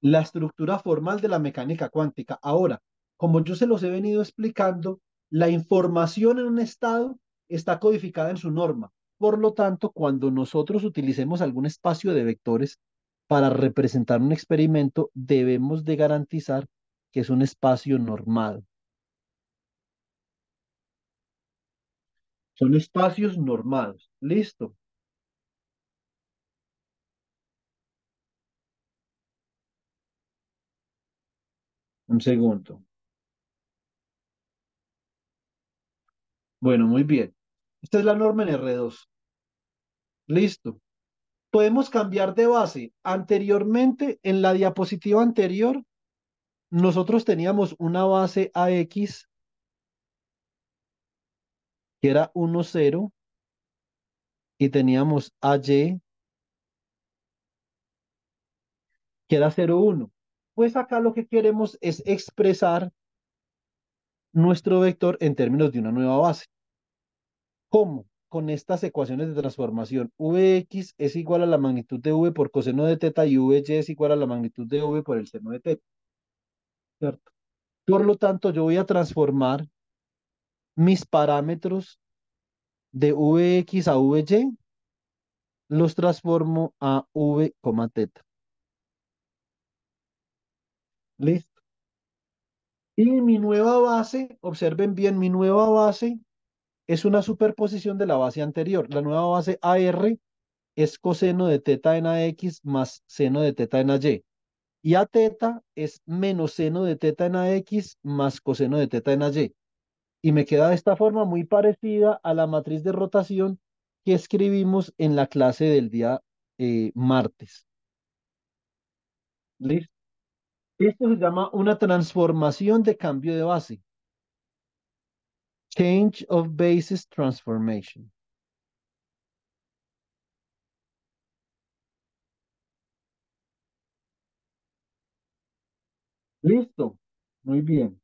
A: la estructura formal de la mecánica cuántica. Ahora, como yo se los he venido explicando, la información en un estado está codificada en su norma. Por lo tanto, cuando nosotros utilicemos algún espacio de vectores para representar un experimento, debemos de garantizar que es un espacio normado. Son espacios normados. Listo. Un segundo. Bueno, muy bien. Esta es la norma en R2. Listo. Podemos cambiar de base. Anteriormente, en la diapositiva anterior, nosotros teníamos una base AX que era 1, 0 y teníamos AY que era 0, 1. Pues acá lo que queremos es expresar nuestro vector en términos de una nueva base. ¿Cómo? Con estas ecuaciones de transformación. Vx es igual a la magnitud de v por coseno de teta y Vy es igual a la magnitud de v por el seno de teta. Por lo tanto, yo voy a transformar mis parámetros de Vx a Vy, los transformo a v, teta. Listo. Y mi nueva base, observen bien, mi nueva base es una superposición de la base anterior. La nueva base AR es coseno de teta en AX más seno de teta en AY. Y A teta es menos seno de teta en AX más coseno de teta en AY. Y me queda de esta forma muy parecida a la matriz de rotación que escribimos en la clase del día eh, martes. ¿Listo? Esto se llama una transformación de cambio de base. Change of basis transformation. Listo, muy bien.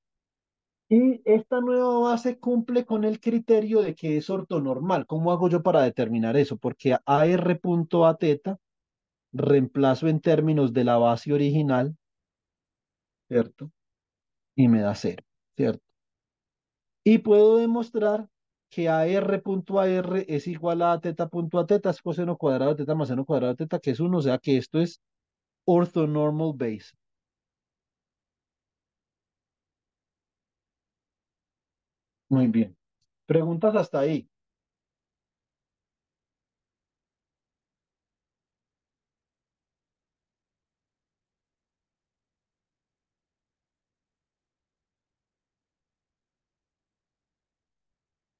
A: Y esta nueva base cumple con el criterio de que es ortonormal. ¿Cómo hago yo para determinar eso? Porque AR.A teta reemplazo en términos de la base original, ¿cierto? Y me da cero, ¿cierto? Y puedo demostrar que AR.AR es igual a teta.A teta, es coseno cuadrado de teta más seno cuadrado de teta, que es 1, o sea que esto es orthonormal base. Muy bien. Preguntas hasta ahí.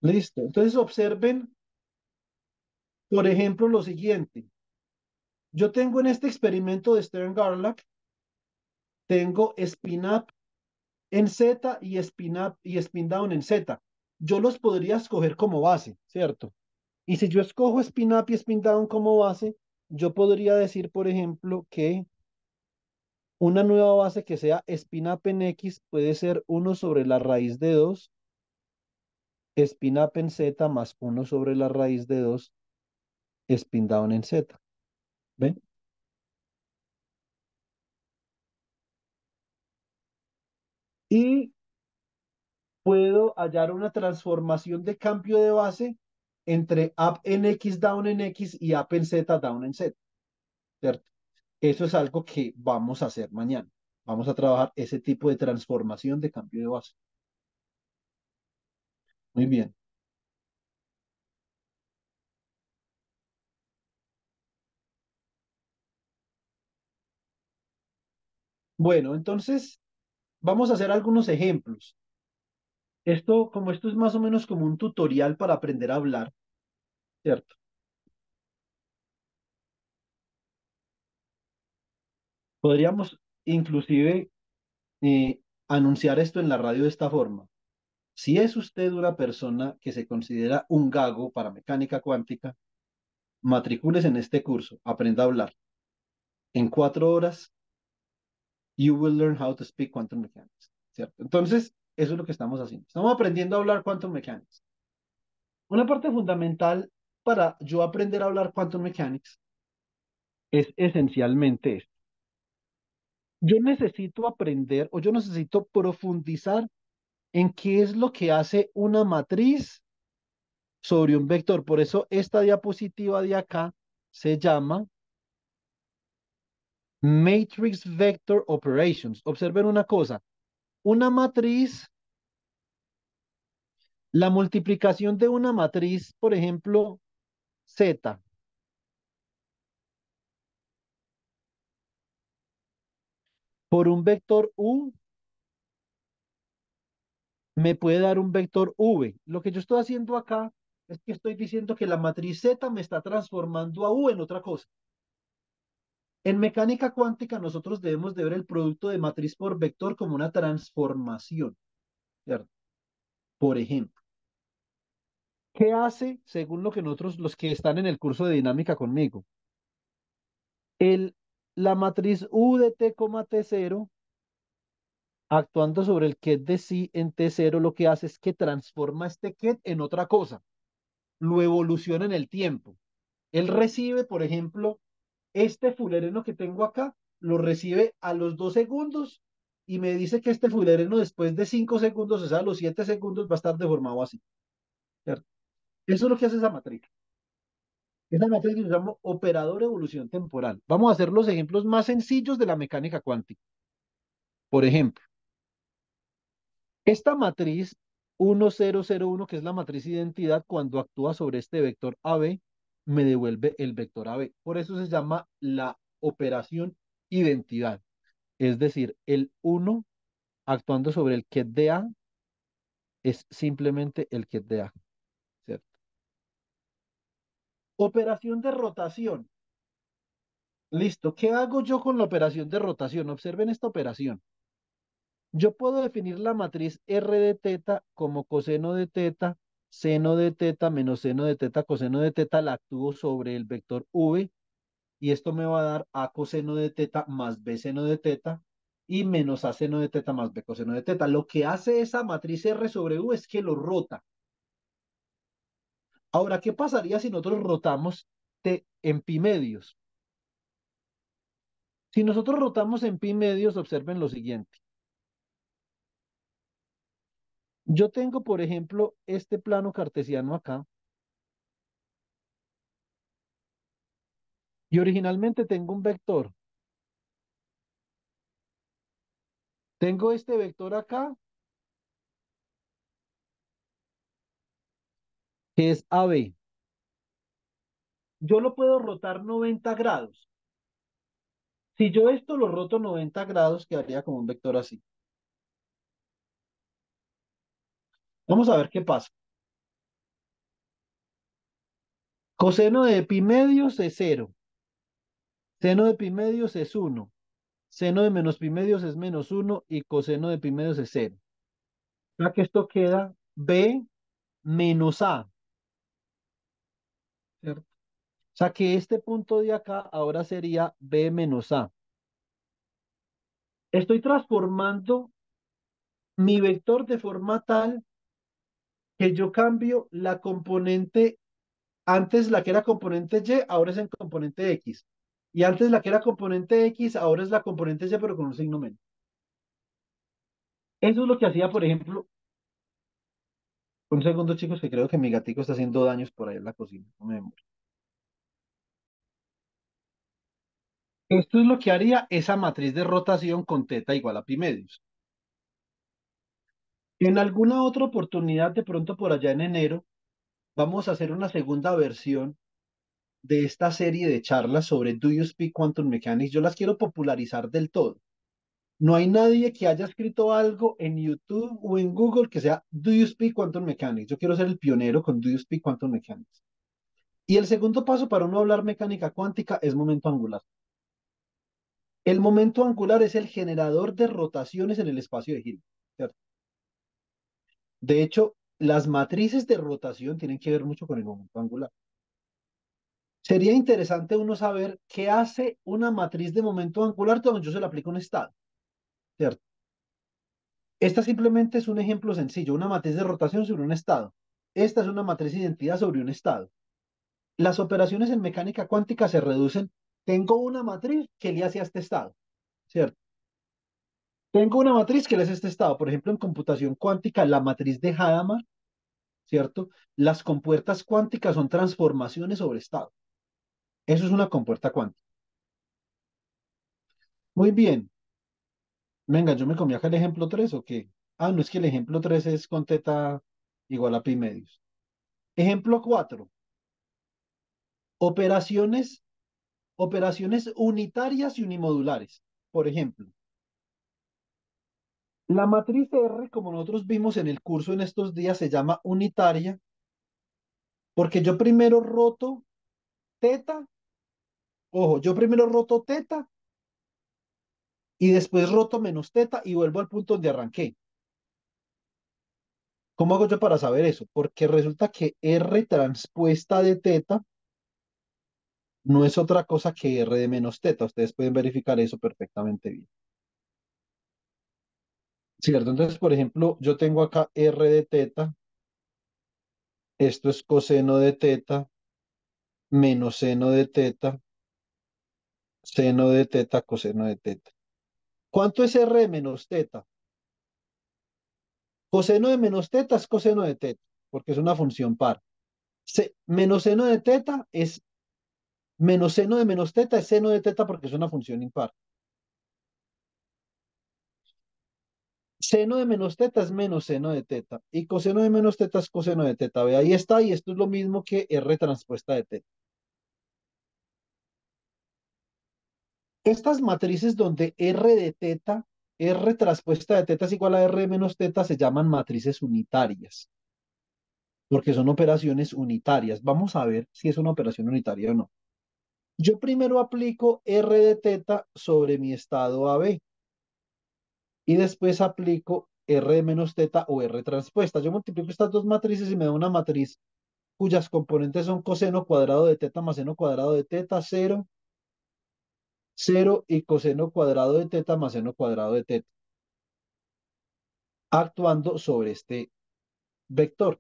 A: Listo. Entonces observen, por ejemplo, lo siguiente. Yo tengo en este experimento de Stern-Garlock, tengo spin-up en Z y spin-up y spin-down en Z. Yo los podría escoger como base, ¿cierto? Y si yo escojo spin-up y spin-down como base, yo podría decir, por ejemplo, que Una nueva base que sea spin-up en X puede ser 1 sobre la raíz de 2, spin-up en Z más 1 sobre la raíz de 2, spin-down en Z. ¿Ven? Y puedo hallar una transformación de cambio de base entre up en X, down en X y up en Z, down en Z. ¿Cierto? Eso es algo que vamos a hacer mañana. Vamos a trabajar ese tipo de transformación de cambio de base. Muy bien. Bueno, entonces vamos a hacer algunos ejemplos. Esto, como esto es más o menos como un tutorial para aprender a hablar, ¿cierto? Podríamos inclusive eh, anunciar esto en la radio de esta forma. Si es usted una persona que se considera un gago para mecánica cuántica, matricúlese en este curso, aprenda a hablar. En cuatro horas, you will learn how to speak quantum mechanics, ¿cierto? Entonces, eso es lo que estamos haciendo. Estamos aprendiendo a hablar quantum mechanics. Una parte fundamental para yo aprender a hablar quantum mechanics es esencialmente esto. Yo necesito aprender o yo necesito profundizar en qué es lo que hace una matriz sobre un vector. Por eso esta diapositiva de acá se llama Matrix Vector Operations. Observen una cosa. Una matriz, la multiplicación de una matriz, por ejemplo, Z, por un vector U me puede dar un vector V. Lo que yo estoy haciendo acá es que estoy diciendo que la matriz Z me está transformando a U en otra cosa. En mecánica cuántica nosotros debemos de ver el producto de matriz por vector como una transformación. Por ejemplo, ¿qué hace según lo que nosotros, los que están en el curso de dinámica conmigo? El, la matriz U de T, T0 actuando sobre el ket de sí en T0, lo que hace es que transforma este ket en otra cosa. Lo evoluciona en el tiempo. Él recibe, por ejemplo, este fulereno que tengo acá, lo recibe a los dos segundos y me dice que este fulereno después de cinco segundos, o sea, a los siete segundos, va a estar deformado así. ¿cierto? Eso es lo que hace esa matriz. Esa matriz se llama operador evolución temporal. Vamos a hacer los ejemplos más sencillos de la mecánica cuántica. Por ejemplo, esta matriz 1001, que es la matriz identidad, cuando actúa sobre este vector AB, me devuelve el vector AB. Por eso se llama la operación identidad. Es decir, el 1 actuando sobre el ket de A es simplemente el ket de A. ¿cierto? Operación de rotación. Listo. ¿Qué hago yo con la operación de rotación? Observen esta operación. Yo puedo definir la matriz R de teta como coseno de teta, seno de teta menos seno de teta, coseno de teta, la actúo sobre el vector V y esto me va a dar A coseno de teta más B seno de teta y menos A seno de teta más B coseno de teta. Lo que hace esa matriz R sobre U es que lo rota. Ahora, ¿qué pasaría si nosotros rotamos T en pi medios? Si nosotros rotamos en pi medios, observen lo siguiente. Yo tengo, por ejemplo, este plano cartesiano acá. Y originalmente tengo un vector. Tengo este vector acá, que es AB. Yo lo puedo rotar 90 grados. Si yo esto lo roto 90 grados, quedaría como un vector así. Vamos a ver qué pasa. Coseno de pi medios es 0. Seno de pi medios es 1. Seno de menos pi medios es menos 1 y coseno de pi medios es 0. O sea que esto queda B menos A. ¿Cierto? O sea que este punto de acá ahora sería B menos A. Estoy transformando mi vector de forma tal que yo cambio la componente, antes la que era componente Y, ahora es en componente X. Y antes la que era componente X, ahora es la componente Y, pero con un signo menos. Eso es lo que hacía, por ejemplo, un segundo, chicos, que creo que mi gatico está haciendo daños por ahí en la cocina. No me demoro. Esto es lo que haría esa matriz de rotación con teta igual a pi medios. En alguna otra oportunidad, de pronto por allá en enero, vamos a hacer una segunda versión de esta serie de charlas sobre Do You Speak Quantum Mechanics. Yo las quiero popularizar del todo. No hay nadie que haya escrito algo en YouTube o en Google que sea Do You Speak Quantum Mechanics. Yo quiero ser el pionero con Do You Speak Quantum Mechanics. Y el segundo paso para uno hablar mecánica cuántica es momento angular. El momento angular es el generador de rotaciones en el espacio de Hilbert. De hecho, las matrices de rotación tienen que ver mucho con el momento angular. Sería interesante uno saber qué hace una matriz de momento angular donde yo se le aplico un estado, ¿cierto? Esta simplemente es un ejemplo sencillo, una matriz de rotación sobre un estado. Esta es una matriz de identidad sobre un estado. Las operaciones en mecánica cuántica se reducen. Tengo una matriz que le hace a este estado, ¿cierto? Tengo una matriz que a este estado. Por ejemplo, en computación cuántica, la matriz de Hadamard, ¿cierto? Las compuertas cuánticas son transformaciones sobre estado. Eso es una compuerta cuántica. Muy bien. Venga, yo me comí acá el ejemplo 3 o qué? Ah, no es que el ejemplo 3 es con teta igual a pi medios. Ejemplo 4. Operaciones, operaciones unitarias y unimodulares. Por ejemplo, la matriz R, como nosotros vimos en el curso en estos días, se llama unitaria porque yo primero roto teta, ojo, yo primero roto teta y después roto menos teta y vuelvo al punto donde arranqué. ¿Cómo hago yo para saber eso? Porque resulta que R transpuesta de teta no es otra cosa que R de menos teta. Ustedes pueden verificar eso perfectamente bien. ¿Cierto? Entonces, por ejemplo, yo tengo acá R de teta. Esto es coseno de teta menos seno de teta, seno de teta, coseno de teta. ¿Cuánto es R de menos teta? Coseno de menos teta es coseno de teta, porque es una función par. menos seno de teta es menos seno de menos teta es seno de teta porque es una función impar. Seno de menos teta es menos seno de teta y coseno de menos teta es coseno de teta. Ve, ahí está y esto es lo mismo que R transpuesta de teta. Estas matrices donde R de teta, R transpuesta de teta es igual a R menos teta se llaman matrices unitarias, porque son operaciones unitarias. Vamos a ver si es una operación unitaria o no. Yo primero aplico R de teta sobre mi estado AB y después aplico R menos teta o R transpuesta. Yo multiplico estas dos matrices y me da una matriz cuyas componentes son coseno cuadrado de teta más seno cuadrado de teta, 0, 0 y coseno cuadrado de teta más seno cuadrado de teta. Actuando sobre este vector.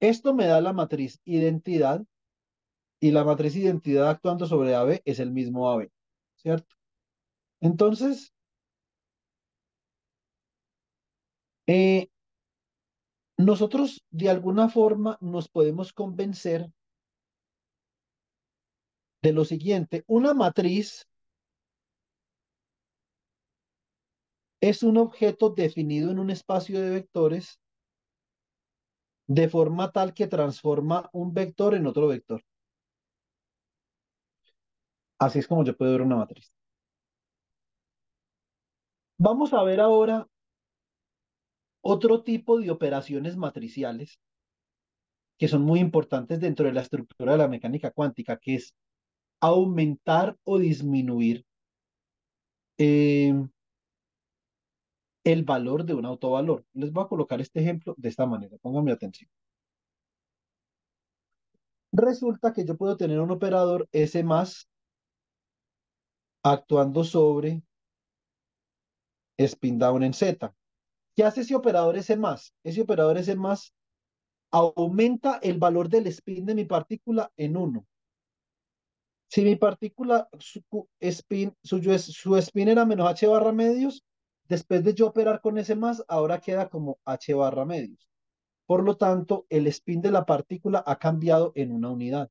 A: Esto me da la matriz identidad y la matriz identidad actuando sobre AB es el mismo AB, ¿cierto? Entonces, eh, nosotros de alguna forma nos podemos convencer de lo siguiente, una matriz es un objeto definido en un espacio de vectores de forma tal que transforma un vector en otro vector. Así es como yo puedo ver una matriz. Vamos a ver ahora otro tipo de operaciones matriciales que son muy importantes dentro de la estructura de la mecánica cuántica, que es aumentar o disminuir eh, el valor de un autovalor. Les voy a colocar este ejemplo de esta manera. Pónganme atención. Resulta que yo puedo tener un operador S más actuando sobre spin down en Z. ¿Qué hace ese operador S más? Ese operador S más aumenta el valor del spin de mi partícula en 1. Si mi partícula, su spin, es, su spin era menos h barra medios, después de yo operar con ese más, ahora queda como h barra medios. Por lo tanto, el spin de la partícula ha cambiado en una unidad.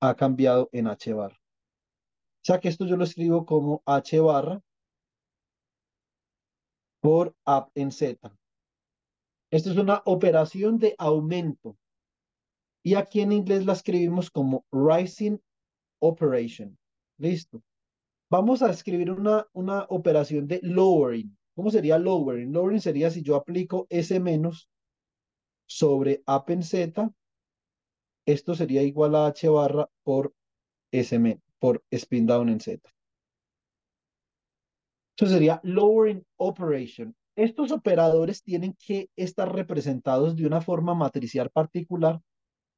A: Ha cambiado en h barra. O sea que esto yo lo escribo como h barra por up en z. Esto es una operación de aumento. Y aquí en inglés la escribimos como rising operation. Listo. Vamos a escribir una, una operación de lowering. ¿Cómo sería lowering? Lowering sería si yo aplico S menos sobre up en Z. Esto sería igual a H barra por S por spin down en Z. Eso sería lowering operation. Estos operadores tienen que estar representados de una forma matricial particular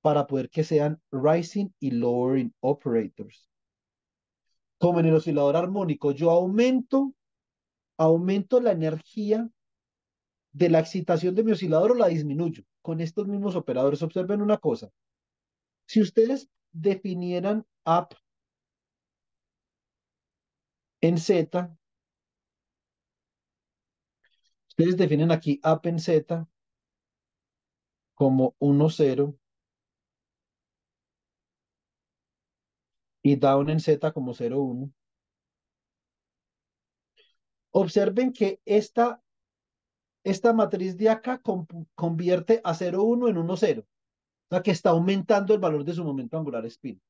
A: para poder que sean rising y lowering operators. Como en el oscilador armónico, yo aumento, aumento la energía de la excitación de mi oscilador o la disminuyo con estos mismos operadores. Observen una cosa. Si ustedes definieran up en Z, ustedes definen aquí up en Z como 1, 0 y down en Z como 0, 1. Observen que esta, esta matriz de acá convierte a 0, 1 en 1, 0. O sea que está aumentando el valor de su momento angular spin.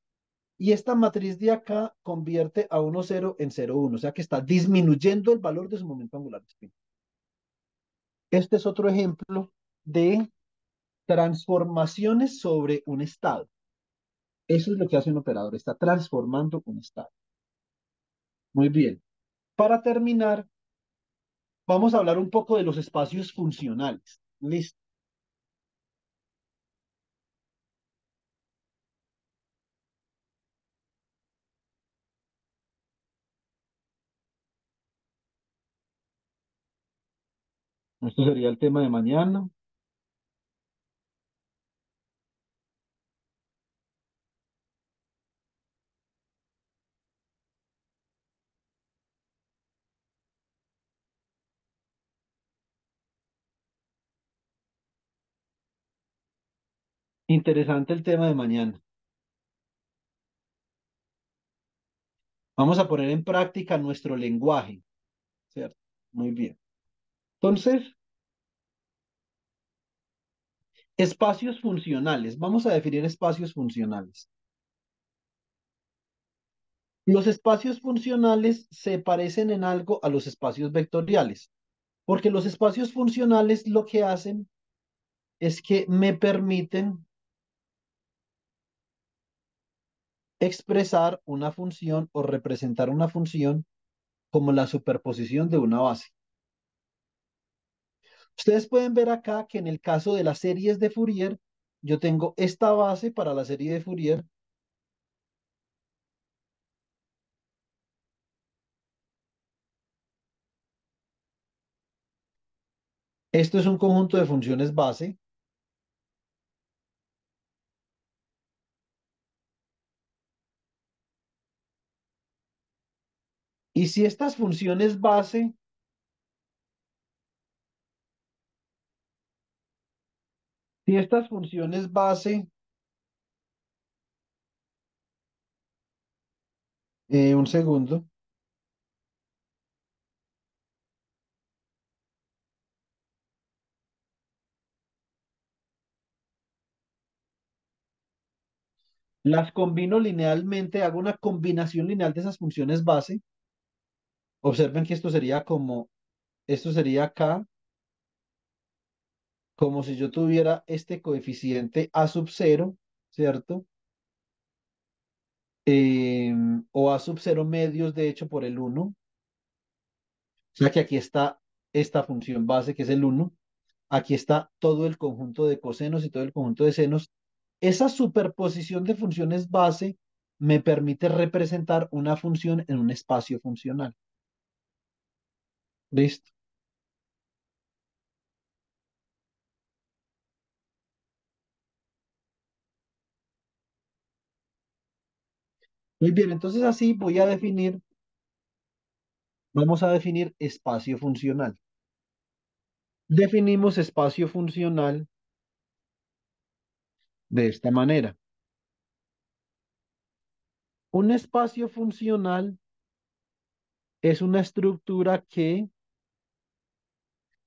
A: Y esta matriz de acá convierte a 1, 0 en 0, 1. O sea que está disminuyendo el valor de su momento angular spin. Este es otro ejemplo de transformaciones sobre un estado. Eso es lo que hace un operador, está transformando un estado. Muy bien. Para terminar, vamos a hablar un poco de los espacios funcionales. Listo. Esto sería el tema de mañana. Interesante el tema de mañana. Vamos a poner en práctica nuestro lenguaje, ¿cierto? Muy bien. Entonces, espacios funcionales. Vamos a definir espacios funcionales. Los espacios funcionales se parecen en algo a los espacios vectoriales, porque los espacios funcionales lo que hacen es que me permiten expresar una función o representar una función como la superposición de una base. Ustedes pueden ver acá que en el caso de las series de Fourier, yo tengo esta base para la serie de Fourier. Esto es un conjunto de funciones base. Y si estas funciones base si estas funciones base eh, un segundo. Las combino linealmente, hago una combinación lineal de esas funciones base. Observen que esto sería como, esto sería acá, como si yo tuviera este coeficiente a sub 0, ¿cierto? Em, o a sub 0 medios, de hecho, por el 1. O sea que aquí está esta función base, que es el 1. Aquí está todo el conjunto de cosenos y todo el conjunto de senos. Esa superposición de funciones base me permite representar una función en un espacio funcional. Listo. Muy bien, entonces así voy a definir, vamos a definir espacio funcional. Definimos espacio funcional de esta manera. Un espacio funcional es una estructura que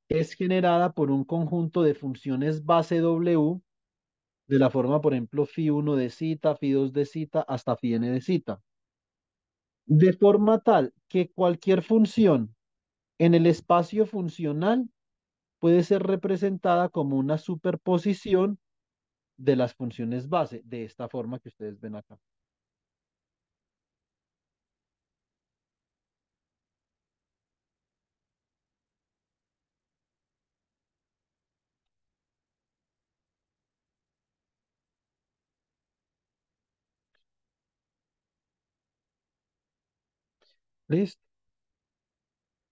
A: es generada por un conjunto de funciones base W de la forma, por ejemplo, phi1 de cita, phi2 de cita, hasta phi n de cita. De forma tal que cualquier función en el espacio funcional puede ser representada como una superposición de las funciones base, de esta forma que ustedes ven acá. ¿Listo?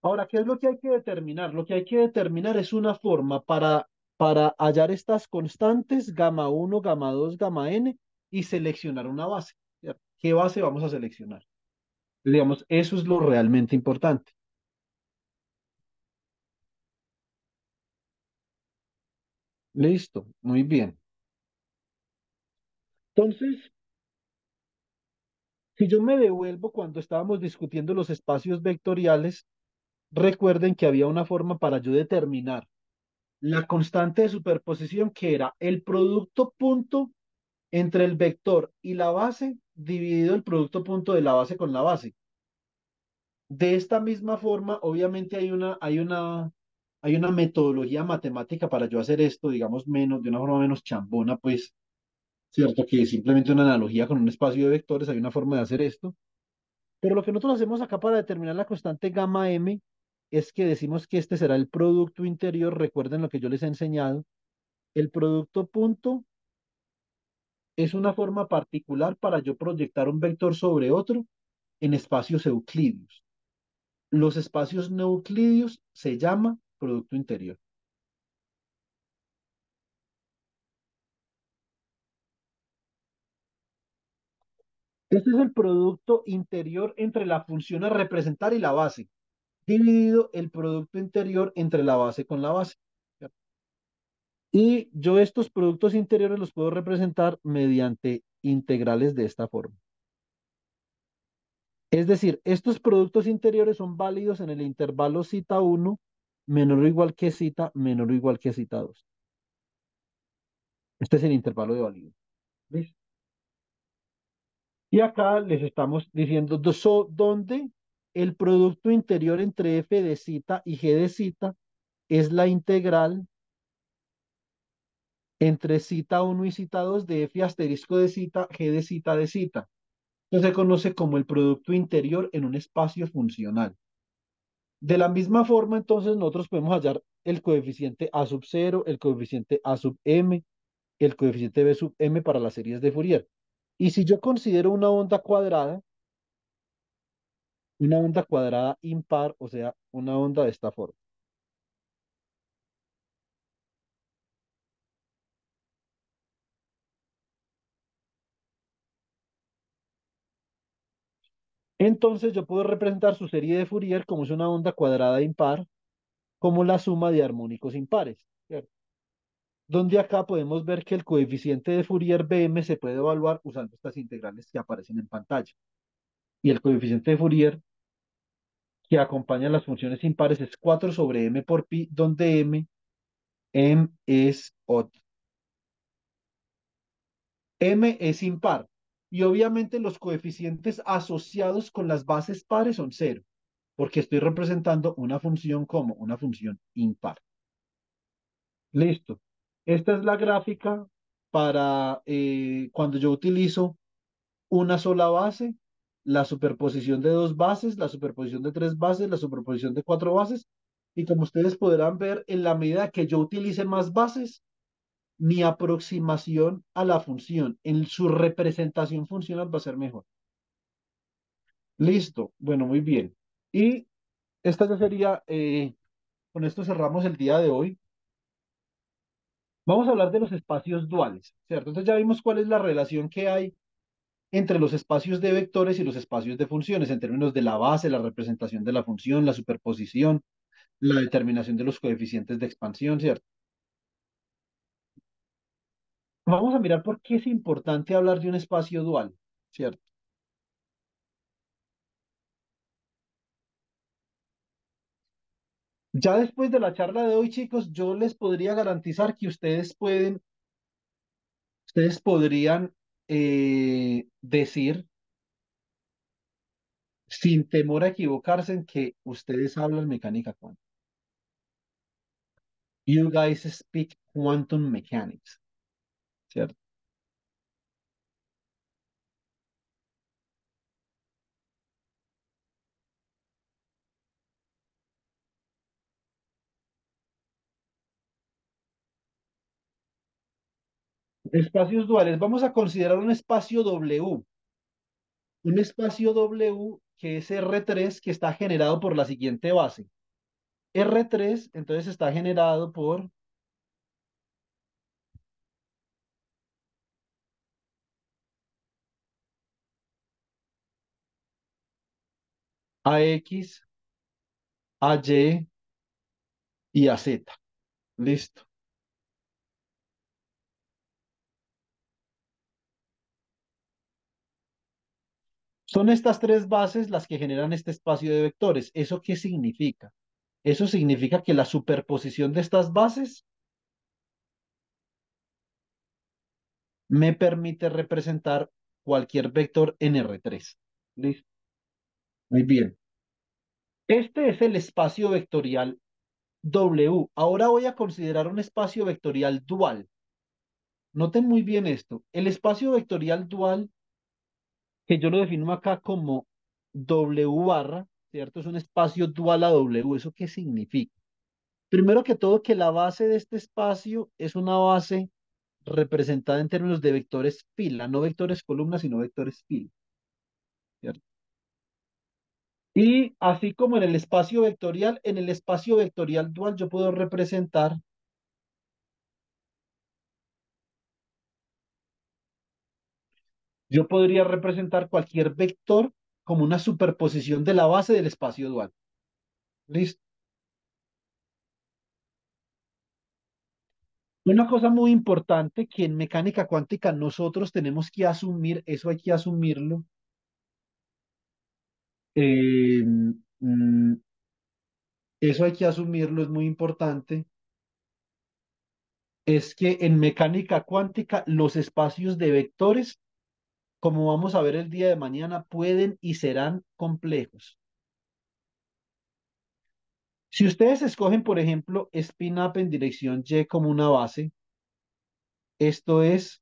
A: Ahora, ¿qué es lo que hay que determinar? Lo que hay que determinar es una forma para, para hallar estas constantes, gamma 1, gamma 2, gamma n, y seleccionar una base. ¿Qué base vamos a seleccionar? Digamos, eso es lo realmente importante. Listo, muy bien. Entonces, si yo me devuelvo cuando estábamos discutiendo los espacios vectoriales, recuerden que había una forma para yo determinar la constante de superposición que era el producto punto entre el vector y la base dividido el producto punto de la base con la base. De esta misma forma, obviamente hay una, hay una, hay una metodología matemática para yo hacer esto, digamos, menos, de una forma menos chambona, pues, cierto, que simplemente una analogía con un espacio de vectores, hay una forma de hacer esto. Pero lo que nosotros hacemos acá para determinar la constante gamma m es que decimos que este será el producto interior, recuerden lo que yo les he enseñado, el producto punto es una forma particular para yo proyectar un vector sobre otro en espacios euclidios. Los espacios no euclidios se llama producto interior. Este es el producto interior entre la función a representar y la base, dividido el producto interior entre la base con la base. Y yo estos productos interiores los puedo representar mediante integrales de esta forma. Es decir, estos productos interiores son válidos en el intervalo cita 1 menor o igual que cita menor o igual que cita 2. Este es el intervalo de válido. ¿Ves? Y acá les estamos diciendo dónde el producto interior entre f de cita y g de cita es la integral entre cita 1 y cita 2 de f asterisco de cita, g de cita de cita. Esto se conoce como el producto interior en un espacio funcional. De la misma forma, entonces, nosotros podemos hallar el coeficiente a sub 0, el coeficiente a sub m, el coeficiente b sub m para las series de Fourier. Y si yo considero una onda cuadrada, una onda cuadrada impar, o sea, una onda de esta forma. Entonces yo puedo representar su serie de Fourier como es una onda cuadrada impar, como la suma de armónicos impares, ¿cierto? Donde acá podemos ver que el coeficiente de Fourier BM se puede evaluar usando estas integrales que aparecen en pantalla. Y el coeficiente de Fourier que acompaña las funciones impares es 4 sobre m por pi, donde m, m es odd. m es impar. Y obviamente los coeficientes asociados con las bases pares son cero, porque estoy representando una función como una función impar. Listo. Esta es la gráfica para eh, cuando yo utilizo una sola base, la superposición de dos bases, la superposición de tres bases, la superposición de cuatro bases. Y como ustedes podrán ver, en la medida que yo utilice más bases, mi aproximación a la función en su representación funcional va a ser mejor. Listo. Bueno, muy bien. Y esta ya sería, eh, con esto cerramos el día de hoy. Vamos a hablar de los espacios duales, ¿cierto? Entonces ya vimos cuál es la relación que hay entre los espacios de vectores y los espacios de funciones en términos de la base, la representación de la función, la superposición, la determinación de los coeficientes de expansión, ¿cierto? Vamos a mirar por qué es importante hablar de un espacio dual, ¿cierto? Ya después de la charla de hoy, chicos, yo les podría garantizar que ustedes pueden, ustedes podrían eh, decir sin temor a equivocarse en que ustedes hablan mecánica cuántica. You guys speak quantum mechanics, ¿cierto? Espacios duales. Vamos a considerar un espacio W. Un espacio W que es R3 que está generado por la siguiente base. R3 entonces está generado por AX, AY y AZ. Listo. Son estas tres bases las que generan este espacio de vectores. ¿Eso qué significa? Eso significa que la superposición de estas bases me permite representar cualquier vector en R3. ¿Listo? Muy bien. Este es el espacio vectorial W. Ahora voy a considerar un espacio vectorial dual. Noten muy bien esto. El espacio vectorial dual, que yo lo defino acá como W barra, ¿cierto? Es un espacio dual a W. ¿Eso qué significa? Primero que todo, que la base de este espacio es una base representada en términos de vectores fila, no vectores columna, sino vectores fila. ¿cierto? Y así como en el espacio vectorial, en el espacio vectorial dual yo puedo representar yo podría representar cualquier vector como una superposición de la base del espacio dual. ¿Listo? Una cosa muy importante que en mecánica cuántica nosotros tenemos que asumir, eso hay que asumirlo. eh, mm, eso hay que asumirlo, es muy importante. Es que en mecánica cuántica los espacios de vectores, como vamos a ver el día de mañana, pueden y serán complejos. Si ustedes escogen, por ejemplo, spin up en dirección Y como una base, esto es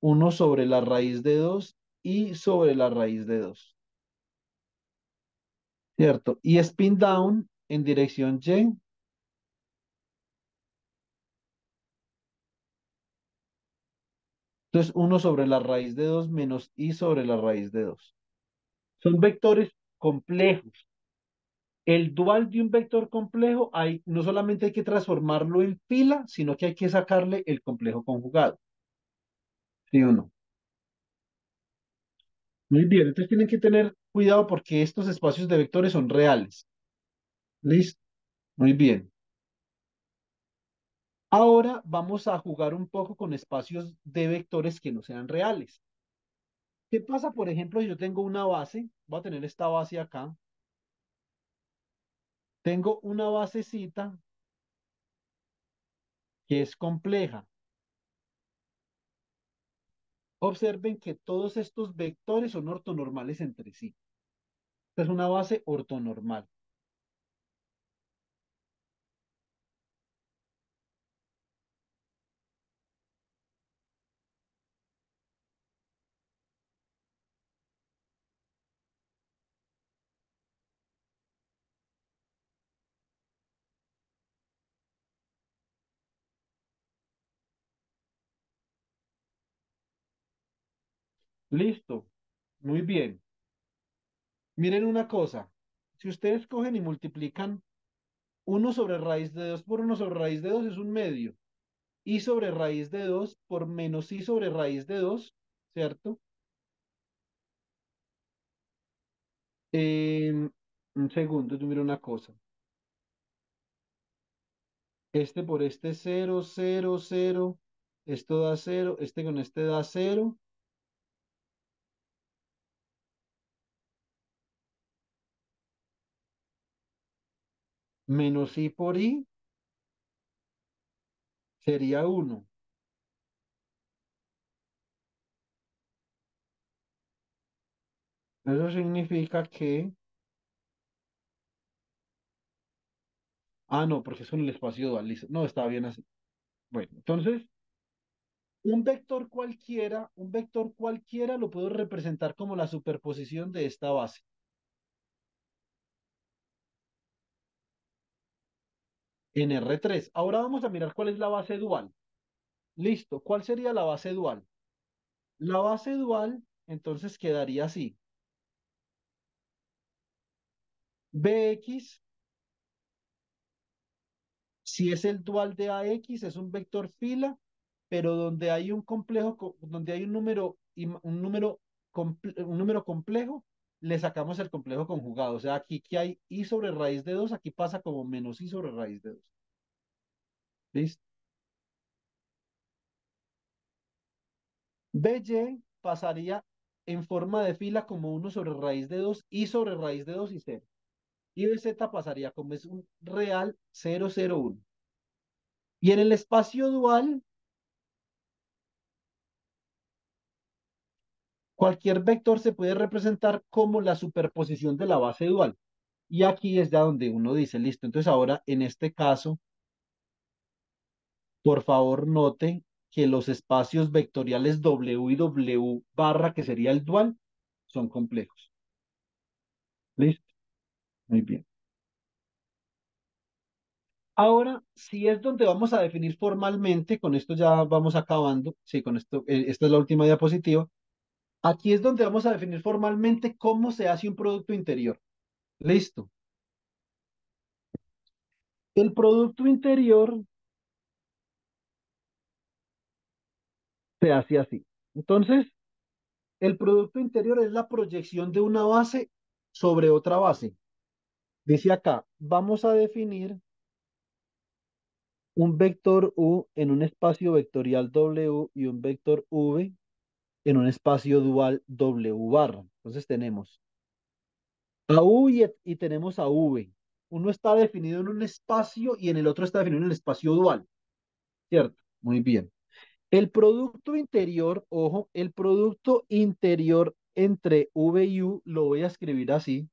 A: 1 sobre la raíz de 2 y sobre la raíz de 2. ¿Cierto? Y spin down en dirección Y. Entonces, 1 sobre la raíz de 2 menos i sobre la raíz de 2. Son vectores complejos. El dual de un vector complejo, hay, no solamente hay que transformarlo en fila, sino que hay que sacarle el complejo conjugado. ¿Sí o no? Muy bien, entonces tienen que tener cuidado porque estos espacios de vectores son reales. ¿Listo? Muy bien. Ahora vamos a jugar un poco con espacios de vectores que no sean reales. ¿Qué pasa, por ejemplo, si yo tengo una base? Voy a tener esta base acá. Tengo una basecita que es compleja. Observen que todos estos vectores son ortonormales entre sí. Esta es una base ortonormal. Listo. Muy bien. Miren una cosa. si ustedes cogen y multiplican 1 sobre raíz de 2 por 1 sobre raíz de 2 es un medio. Y sobre raíz de 2 por menos i sobre raíz de 2, ¿cierto? Em, un segundo, yo miro una cosa. Este por este 0, 0, 0. Esto da 0. Este con este da 0. Menos i por i sería 1. Eso significa que... Ah, no, porque es con el espacio dual. No, está bien así. Bueno, entonces, un vector cualquiera, un vector cualquiera lo puedo representar como la superposición de esta base. En R3. Ahora vamos a mirar cuál es la base dual. Listo. ¿Cuál sería la base dual? La base dual, entonces, quedaría así. Bx, si es el dual de AX, es un vector fila, pero donde hay un complejo, co- donde hay un número, un número, un número complejo, le sacamos el complejo conjugado. O sea, aquí que hay i sobre raíz de 2, aquí pasa como menos i sobre raíz de 2. ¿Listo? BY pasaría en forma de fila como 1 sobre raíz de 2, i sobre raíz de 2 y 0. Y BZ pasaría como es un real 0, 0, 1. Y en el espacio dual, cualquier vector se puede representar como la superposición de la base dual. Y aquí es ya donde uno dice, listo. Entonces ahora, en este caso, por favor note que los espacios vectoriales W y W barra, que sería el dual, son complejos. ¿Listo? Muy bien. Ahora, si es donde vamos a definir formalmente, con esto ya vamos acabando, sí, con esto, eh, esta es la última diapositiva. Aquí es donde vamos a definir formalmente cómo se hace un producto interior. Listo. El producto interior se hace así. Entonces, el producto interior es la proyección de una base sobre otra base. Dice acá, vamos a definir un vector U en un espacio vectorial W y un vector V en un espacio dual W barra. Entonces tenemos a U y, y tenemos a V. Uno está definido en un espacio y en el otro está definido en el espacio dual. ¿Cierto? Muy bien. El producto interior, ojo, el producto interior entre V y U lo voy a escribir así.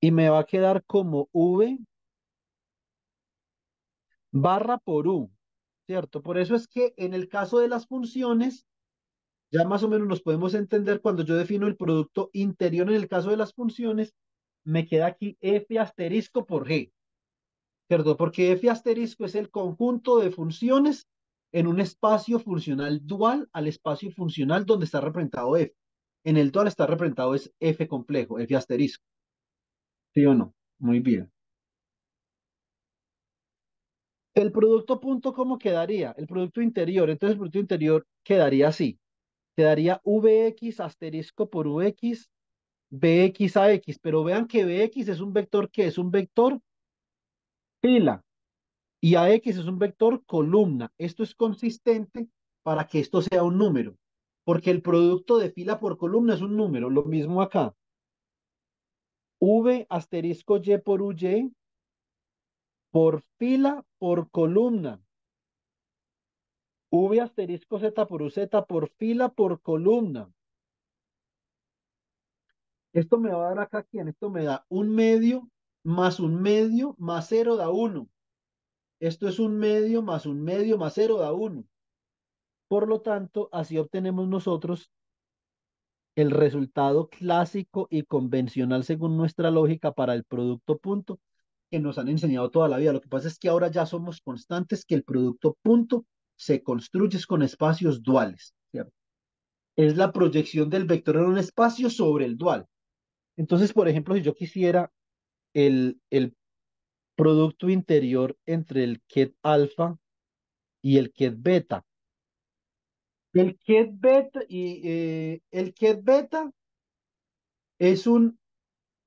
A: Y me va a quedar como V barra por U, ¿cierto? Por eso es que en el caso de las funciones, ya más o menos nos podemos entender cuando yo defino el producto interior en el caso de las funciones, me queda aquí F asterisco por G, ¿cierto? Porque F asterisco es el conjunto de funciones en un espacio funcional dual al espacio funcional donde está representado F. En el dual está representado es F complejo, F asterisco. ¿Sí o no? Muy bien. El producto punto, ¿cómo quedaría? El producto interior. Entonces el producto interior quedaría así. Quedaría Vx asterisco por Ux, Bx a X. Pero vean que Bx es un vector que es un vector fila. Y AX es un vector columna. Esto es consistente para que esto sea un número. Porque el producto de fila por columna es un número. Lo mismo acá. V asterisco Y por UY por fila por columna. V asterisco Z por UZ por fila por columna. Esto me va a dar acá quién? Esto me da un medio más un medio más cero da uno. Esto es un medio más un medio más cero da uno. Por lo tanto, así obtenemos nosotros el resultado clásico y convencional según nuestra lógica para el producto punto que nos han enseñado toda la vida. Lo que pasa es que ahora ya somos constantes que el producto punto se construye con espacios duales, es la proyección del vector en un espacio sobre el dual. Entonces, por ejemplo, si yo quisiera el, el producto interior entre el ket alfa y el ket beta. El ket beta y eh, el ket beta es un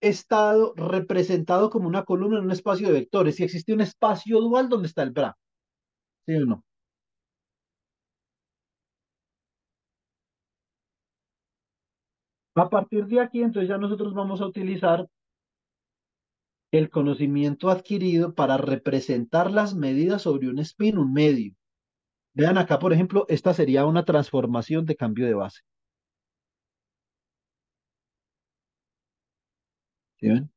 A: estado representado como una columna en un espacio de vectores. Si existe un espacio dual donde está el bra. ¿Sí o no? A partir de aquí, entonces ya nosotros vamos a utilizar el conocimiento adquirido para representar las medidas sobre un spin, un medio. Vean acá, por ejemplo, esta sería una transformación de cambio de base. ¿Sí ven?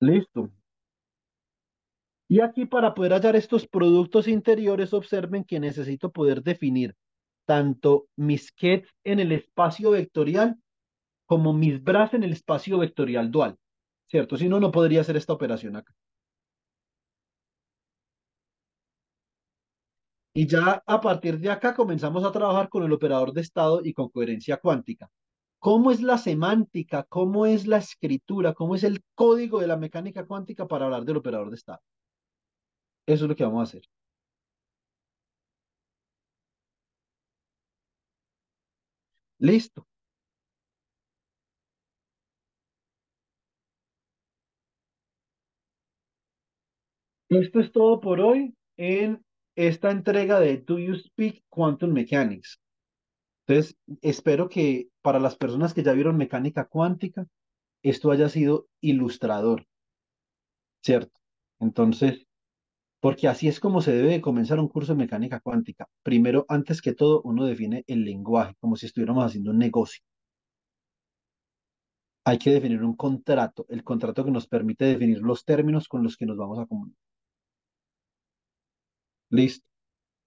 A: Listo. Y aquí para poder hallar estos productos interiores, observen que necesito poder definir tanto mis kets en el espacio vectorial como mis bras en el espacio vectorial dual, ¿cierto? Si no, no podría hacer esta operación acá. Y ya a partir de acá comenzamos a trabajar con el operador de estado y con coherencia cuántica. ¿Cómo es la semántica? ¿Cómo es la escritura? ¿Cómo es el código de la mecánica cuántica para hablar del operador de estado? Eso es lo que vamos a hacer. Listo. Esto es todo por hoy en esta entrega de Do You Speak Quantum Mechanics. Entonces, espero que para las personas que ya vieron mecánica cuántica, esto haya sido ilustrador, ¿cierto? Entonces, porque así es como se debe de comenzar un curso de mecánica cuántica. Primero, antes que todo, uno define el lenguaje, como si estuviéramos haciendo un negocio. Hay que definir un contrato, el contrato que nos permite definir los términos con los que nos vamos a comunicar. Listo.